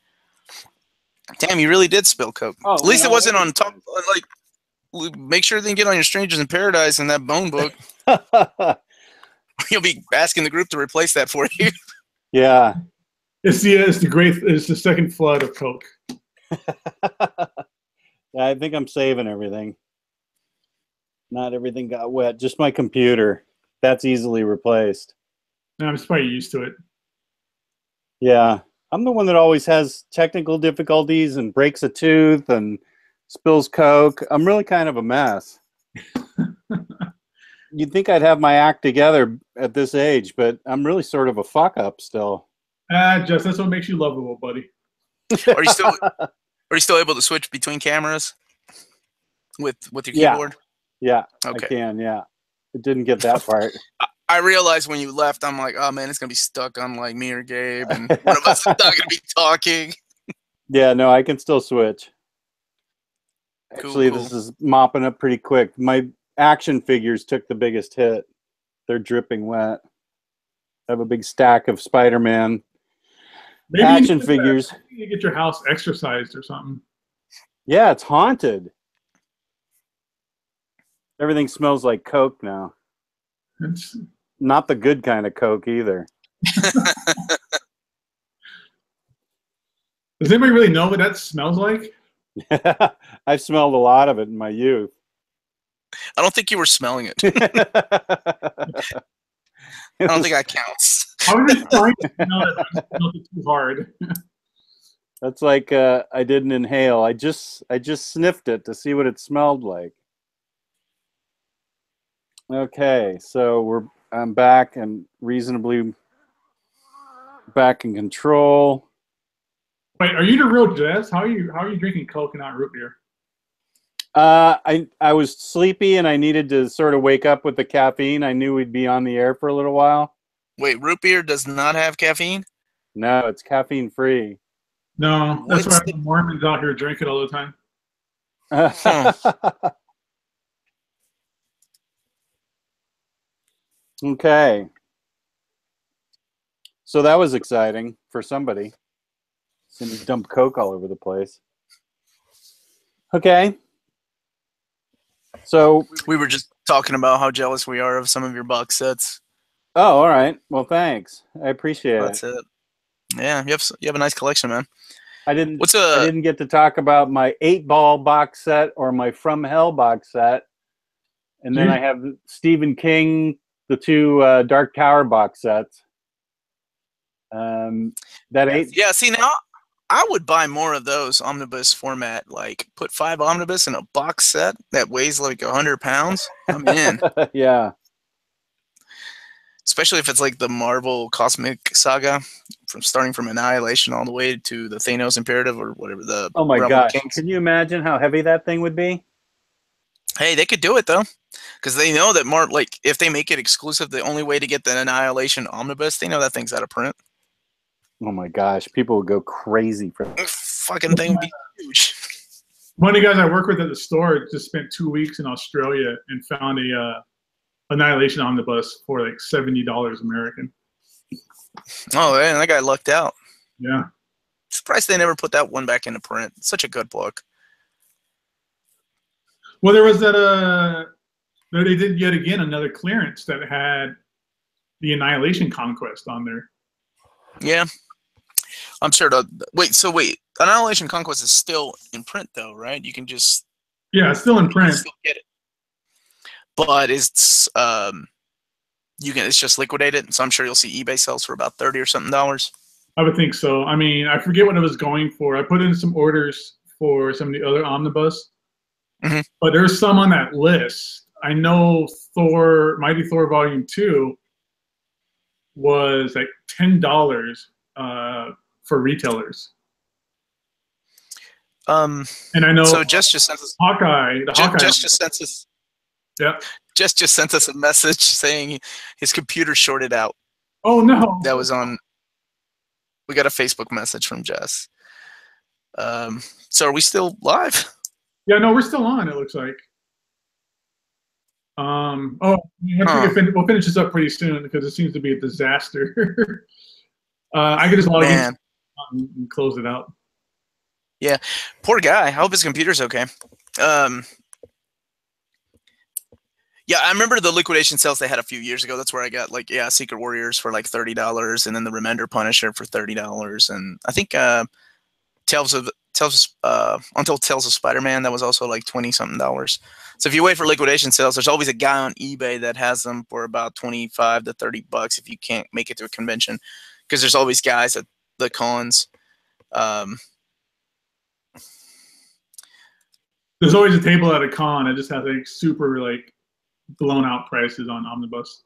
Damn, you really did spill coke. Oh, At least well, it wasn't on top. Like, make sure they get on your Strangers in Paradise and that Bone book. You'll be asking the group to replace that for you. yeah. It's the it's the great it's the second flood of Coke. yeah, I think I'm saving everything. Not everything got wet, just my computer. That's easily replaced. No, I'm just probably used to it. Yeah. I'm the one that always has technical difficulties and breaks a tooth and spills Coke. I'm really kind of a mess. You'd think I'd have my act together at this age, but I'm really sort of a fuck up still. Ah, Jess, that's what makes you lovable, buddy. Are you still are you still able to switch between cameras with with your keyboard? Yeah, yeah Okay. I can. Yeah. It didn't get that part. I realized when you left, I'm like, oh man, it's gonna be stuck on like me or Gabe, and one of us is not gonna be talking. Yeah, no, I can still switch. Cool, Actually, this is mopping up pretty quick. My action figures took the biggest hit. They're dripping wet. I have a big stack of Spider-Man Maybe you action to- figures. You get your house exercised or something. Yeah, it's haunted. Everything smells like Coke now. It's, Not the good kind of Coke either. does anybody really know what that smells like? I've smelled a lot of it in my youth. I don't think you were smelling it. I I don't think that counts. I was just trying to smell it, I smelled it too hard. That's like uh, I didn't inhale. I just I just sniffed it to see what it smelled like. Okay, so we're I'm back and reasonably back in control. Wait, are you the real Jess? How are you? How are you drinking Coke and not root beer? Uh, I I was sleepy and I needed to sort of wake up with the caffeine. I knew we'd be on the air for a little while. Wait, root beer does not have caffeine. No, it's caffeine free. No, that's What's why the Mormons out here drink it all the time. okay. So that was exciting for somebody. Somebody dumped Coke all over the place. Okay. So, We were just talking about how jealous we are of some of your box sets. oh, all right. Well, thanks. I appreciate That's it. it. Yeah, you have you have a nice collection, man. I didn't. What's I a didn't get to talk about my eight ball box set or my From Hell box set, and then You- I have Stephen King, the two uh, Dark Tower box sets. Um, that eight. yeah? See now, I would buy more of those omnibus format. Like put five omnibus in a box set that weighs like a hundred pounds. I'm in. yeah. especially if it's like the Marvel Cosmic Saga, from starting from Annihilation all the way to the Thanos Imperative or whatever the. Oh my of gosh! Kings. Can you imagine how heavy that thing would be? Hey, they could do it though, because they know that Mar like if they make it exclusive, the only way to get the Annihilation Omnibus, they know that thing's out of print. Oh my gosh! People would go crazy for. that Fucking thing would be huge. One of the guys I work with at the store just spent two weeks in Australia and found a uh, Annihilation Omnibus for like seventy dollars American. Oh, man, that guy lucked out. Yeah. Surprised they never put that one back into print. Such a good book. Well, there was that. Uh, there they did yet again another clearance that had the Annihilation Conquest on there. Yeah. I'm sure the wait, so wait, Annihilation Conquest is still in print though, right? You can just Yeah, it's still in print. still get it. But it's um you can it's just liquidated, so I'm sure you'll see eBay sells for about thirty or something dollars. I would think so. I mean, I forget what I was going for. I put in some orders for some of the other omnibus, Mhm. but there's some on that list. I know Thor, Mighty Thor Volume Two, was like ten dollars uh, for retailers, Um and I know so Jess just sent us Hawkeye. The Hawkeye. Jess just sent us Yeah. Jess just sent us a message saying his computer shorted out. oh no! That was on we got a Facebook message from Jess. Um so are we still live? Yeah, no, we're still on. It looks like. Um. Oh, Huh. fin- we'll finish this up pretty soon because it seems to be a disaster. uh, I could just log in And close it out. Yeah, poor guy. I hope his computer's okay. Um, yeah, I remember the liquidation sales they had a few years ago. That's where I got like yeah, Secret Warriors for like thirty dollars, and then the Remender Punisher for thirty dollars, and I think uh, Tales of Tales of, uh, Untold Tales of Spider Man that was also like twenty something dollars. So if you wait for liquidation sales, there's always a guy on eBay that has them for about twenty five to thirty bucks if you can't make it to a convention, because there's always guys at the cons. Um, There's always a table at a con that just has like super like blown out prices on omnibus.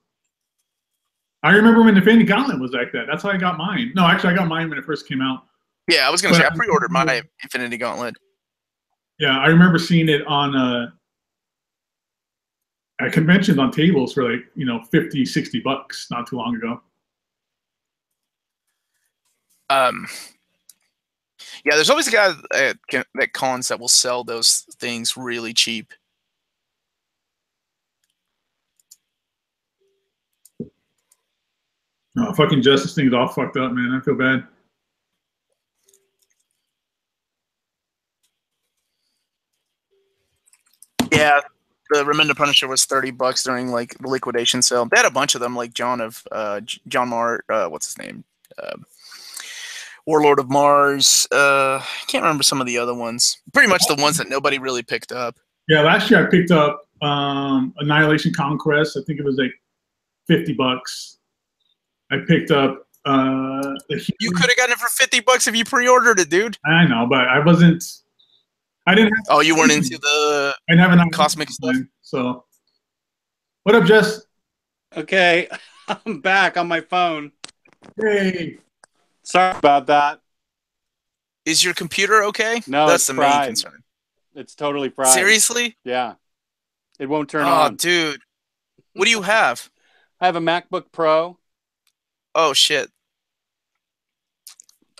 I remember when the Infinity Gauntlet was like that. That's how I got mine. No, actually, I got mine when it first came out. Yeah, I was gonna say I pre-ordered my Infinity Gauntlet. Yeah, I remember seeing it on uh, at conventions on tables for like you know 50, 60 bucks not too long ago. Um, yeah, there's always a guy at, at cons that will sell those things really cheap. Oh, fucking Justice thing's all fucked up, man. I feel bad. Yeah, the Remender Punisher was thirty bucks during like the liquidation sale. They had a bunch of them, like John of uh, John Mar, uh, what's his name, um Warlord of Mars. Uh, I can't remember some of the other ones. Pretty much the ones that nobody really picked up. Yeah, last year I picked up um, Annihilation Conquest. I think it was like fifty bucks. I picked up uh, the. You could have gotten it for fifty bucks if you pre-ordered it, dude. I know, but I wasn't. I didn't. Have, Oh, you weren't into the I didn't have enough cosmic stuff. So, what up, Jess? Okay, I'm back on my phone. Hey, Sorry about that. Is your computer okay? No, that's it's the main concern. It's totally fried. Seriously? Yeah. It won't turn Oh, on. Oh, dude. What do you have? I have a MacBook Pro. Oh shit.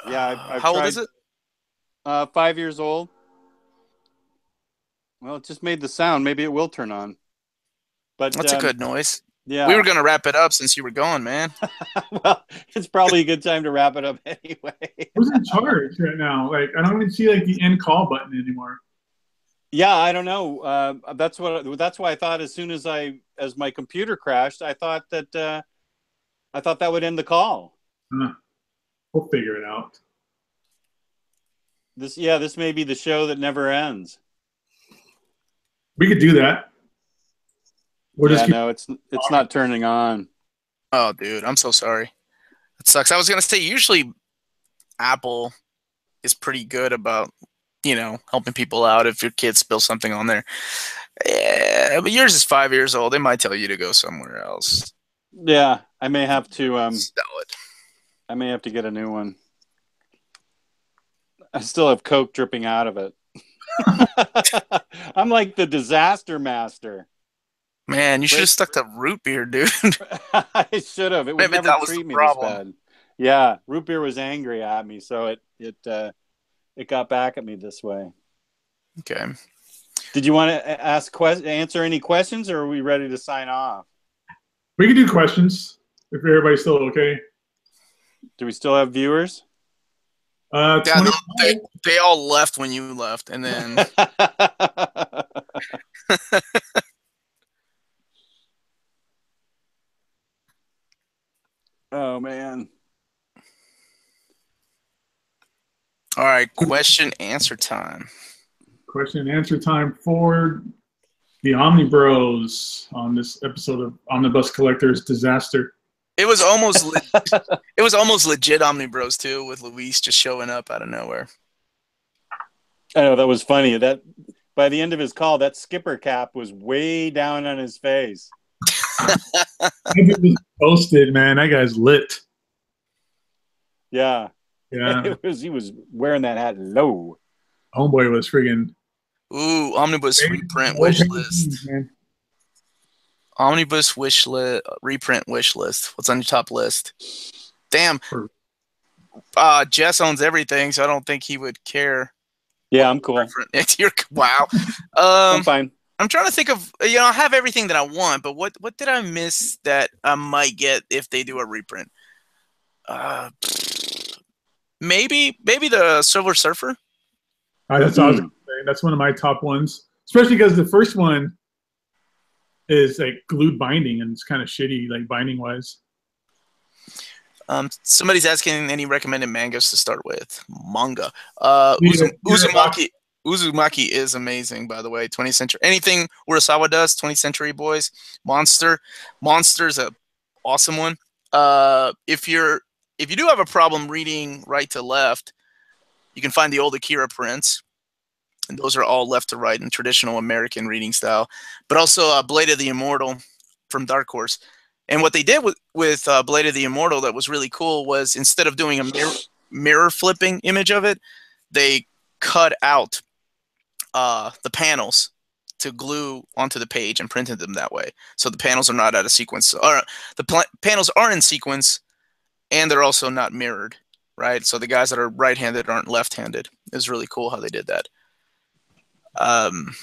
Yeah, I've- I've how old is it? Uh, five years old. Well, it just made the sound. Maybe it will turn on. But That's a um, good noise. Yeah. We were gonna wrap it up since you were gone, man. well, it's probably a good time to wrap it up anyway. who's in charge right now? Like, I don't even see like the end call button anymore. yeah, I don't know. Uh, that's what. That's why I thought as soon as I as my computer crashed, I thought that uh, I thought that would end the call. We'll figure it out. This yeah, this may be the show that never ends. We could do that. We'll yeah, just keep, no, it's it's not turning on. Oh, dude, I'm so sorry. It sucks. I was gonna say usually Apple is pretty good about you know helping people out if your kid spills something on there. Yeah, but yours is five years old. They might tell you to go somewhere else. Yeah, I may have to um sell it. I may have to get a new one. I still have coke dripping out of it. I'm like the disaster master. Man, you should have stuck to root beer, dude. I should have. It would Maybe never that was treat the me problem. this bad. Yeah, root beer was angry at me, so it it uh, it got back at me this way. okay. Did you want to ask que- answer any questions, or are we ready to sign off? We can do questions if everybody's still okay. Do we still have viewers? Uh, Yeah, no, they, they all left when you left, and then oh man. all right, question answer time. question and answer time for the Omni Bros on this episode of Omnibus Collectors Disaster. It was almost le- it was almost legit Omni Bros too, with Luis just showing up out of nowhere. I know that was funny. That by the end of his call, that skipper cap was way down on his face. That dude was Posted, man. That guy's lit. Yeah, Yeah. it was. He was wearing that hat low. Homeboy was friggin' Ooh, Omnibus reprint wish list. Man. Omnibus wish list reprint wish list. What's on your top list? Damn. Uh Jess owns everything, so I don't think he would care. Yeah, I'm cool. You're- wow. I'm Um fine. I'm trying to think of you know, I have everything that I want, but what what did I miss that I might get if they do a reprint? Uh maybe maybe the Silver Surfer? Uh, that's what I was gonna say. That's one of my top ones, especially because the first one is like glued binding and it's kind of shitty, like binding wise. Um, somebody's asking any recommended mangas to start with. Manga. Uh, Yeah, Uzu- yeah. Uzumaki. Uzumaki is amazing, by the way. 20th century. Anything Urasawa does, 20th century boys. Monster. Monster's a awesome one. Uh, if you're if you do have a problem reading right to left, you can find the old Akira prints. And those are all left to right in traditional American reading style. But also uh, Blade of the Immortal from Dark Horse. And what they did with with uh, Blade of the Immortal that was really cool was instead of doing a mirror, mirror flipping image of it, they cut out uh, the panels to glue onto the page and printed them that way. So the panels are not out of sequence. Or the panels are in sequence, and they're also not mirrored, right? So the guys that are right-handed aren't left-handed. It was really cool how they did that. Um,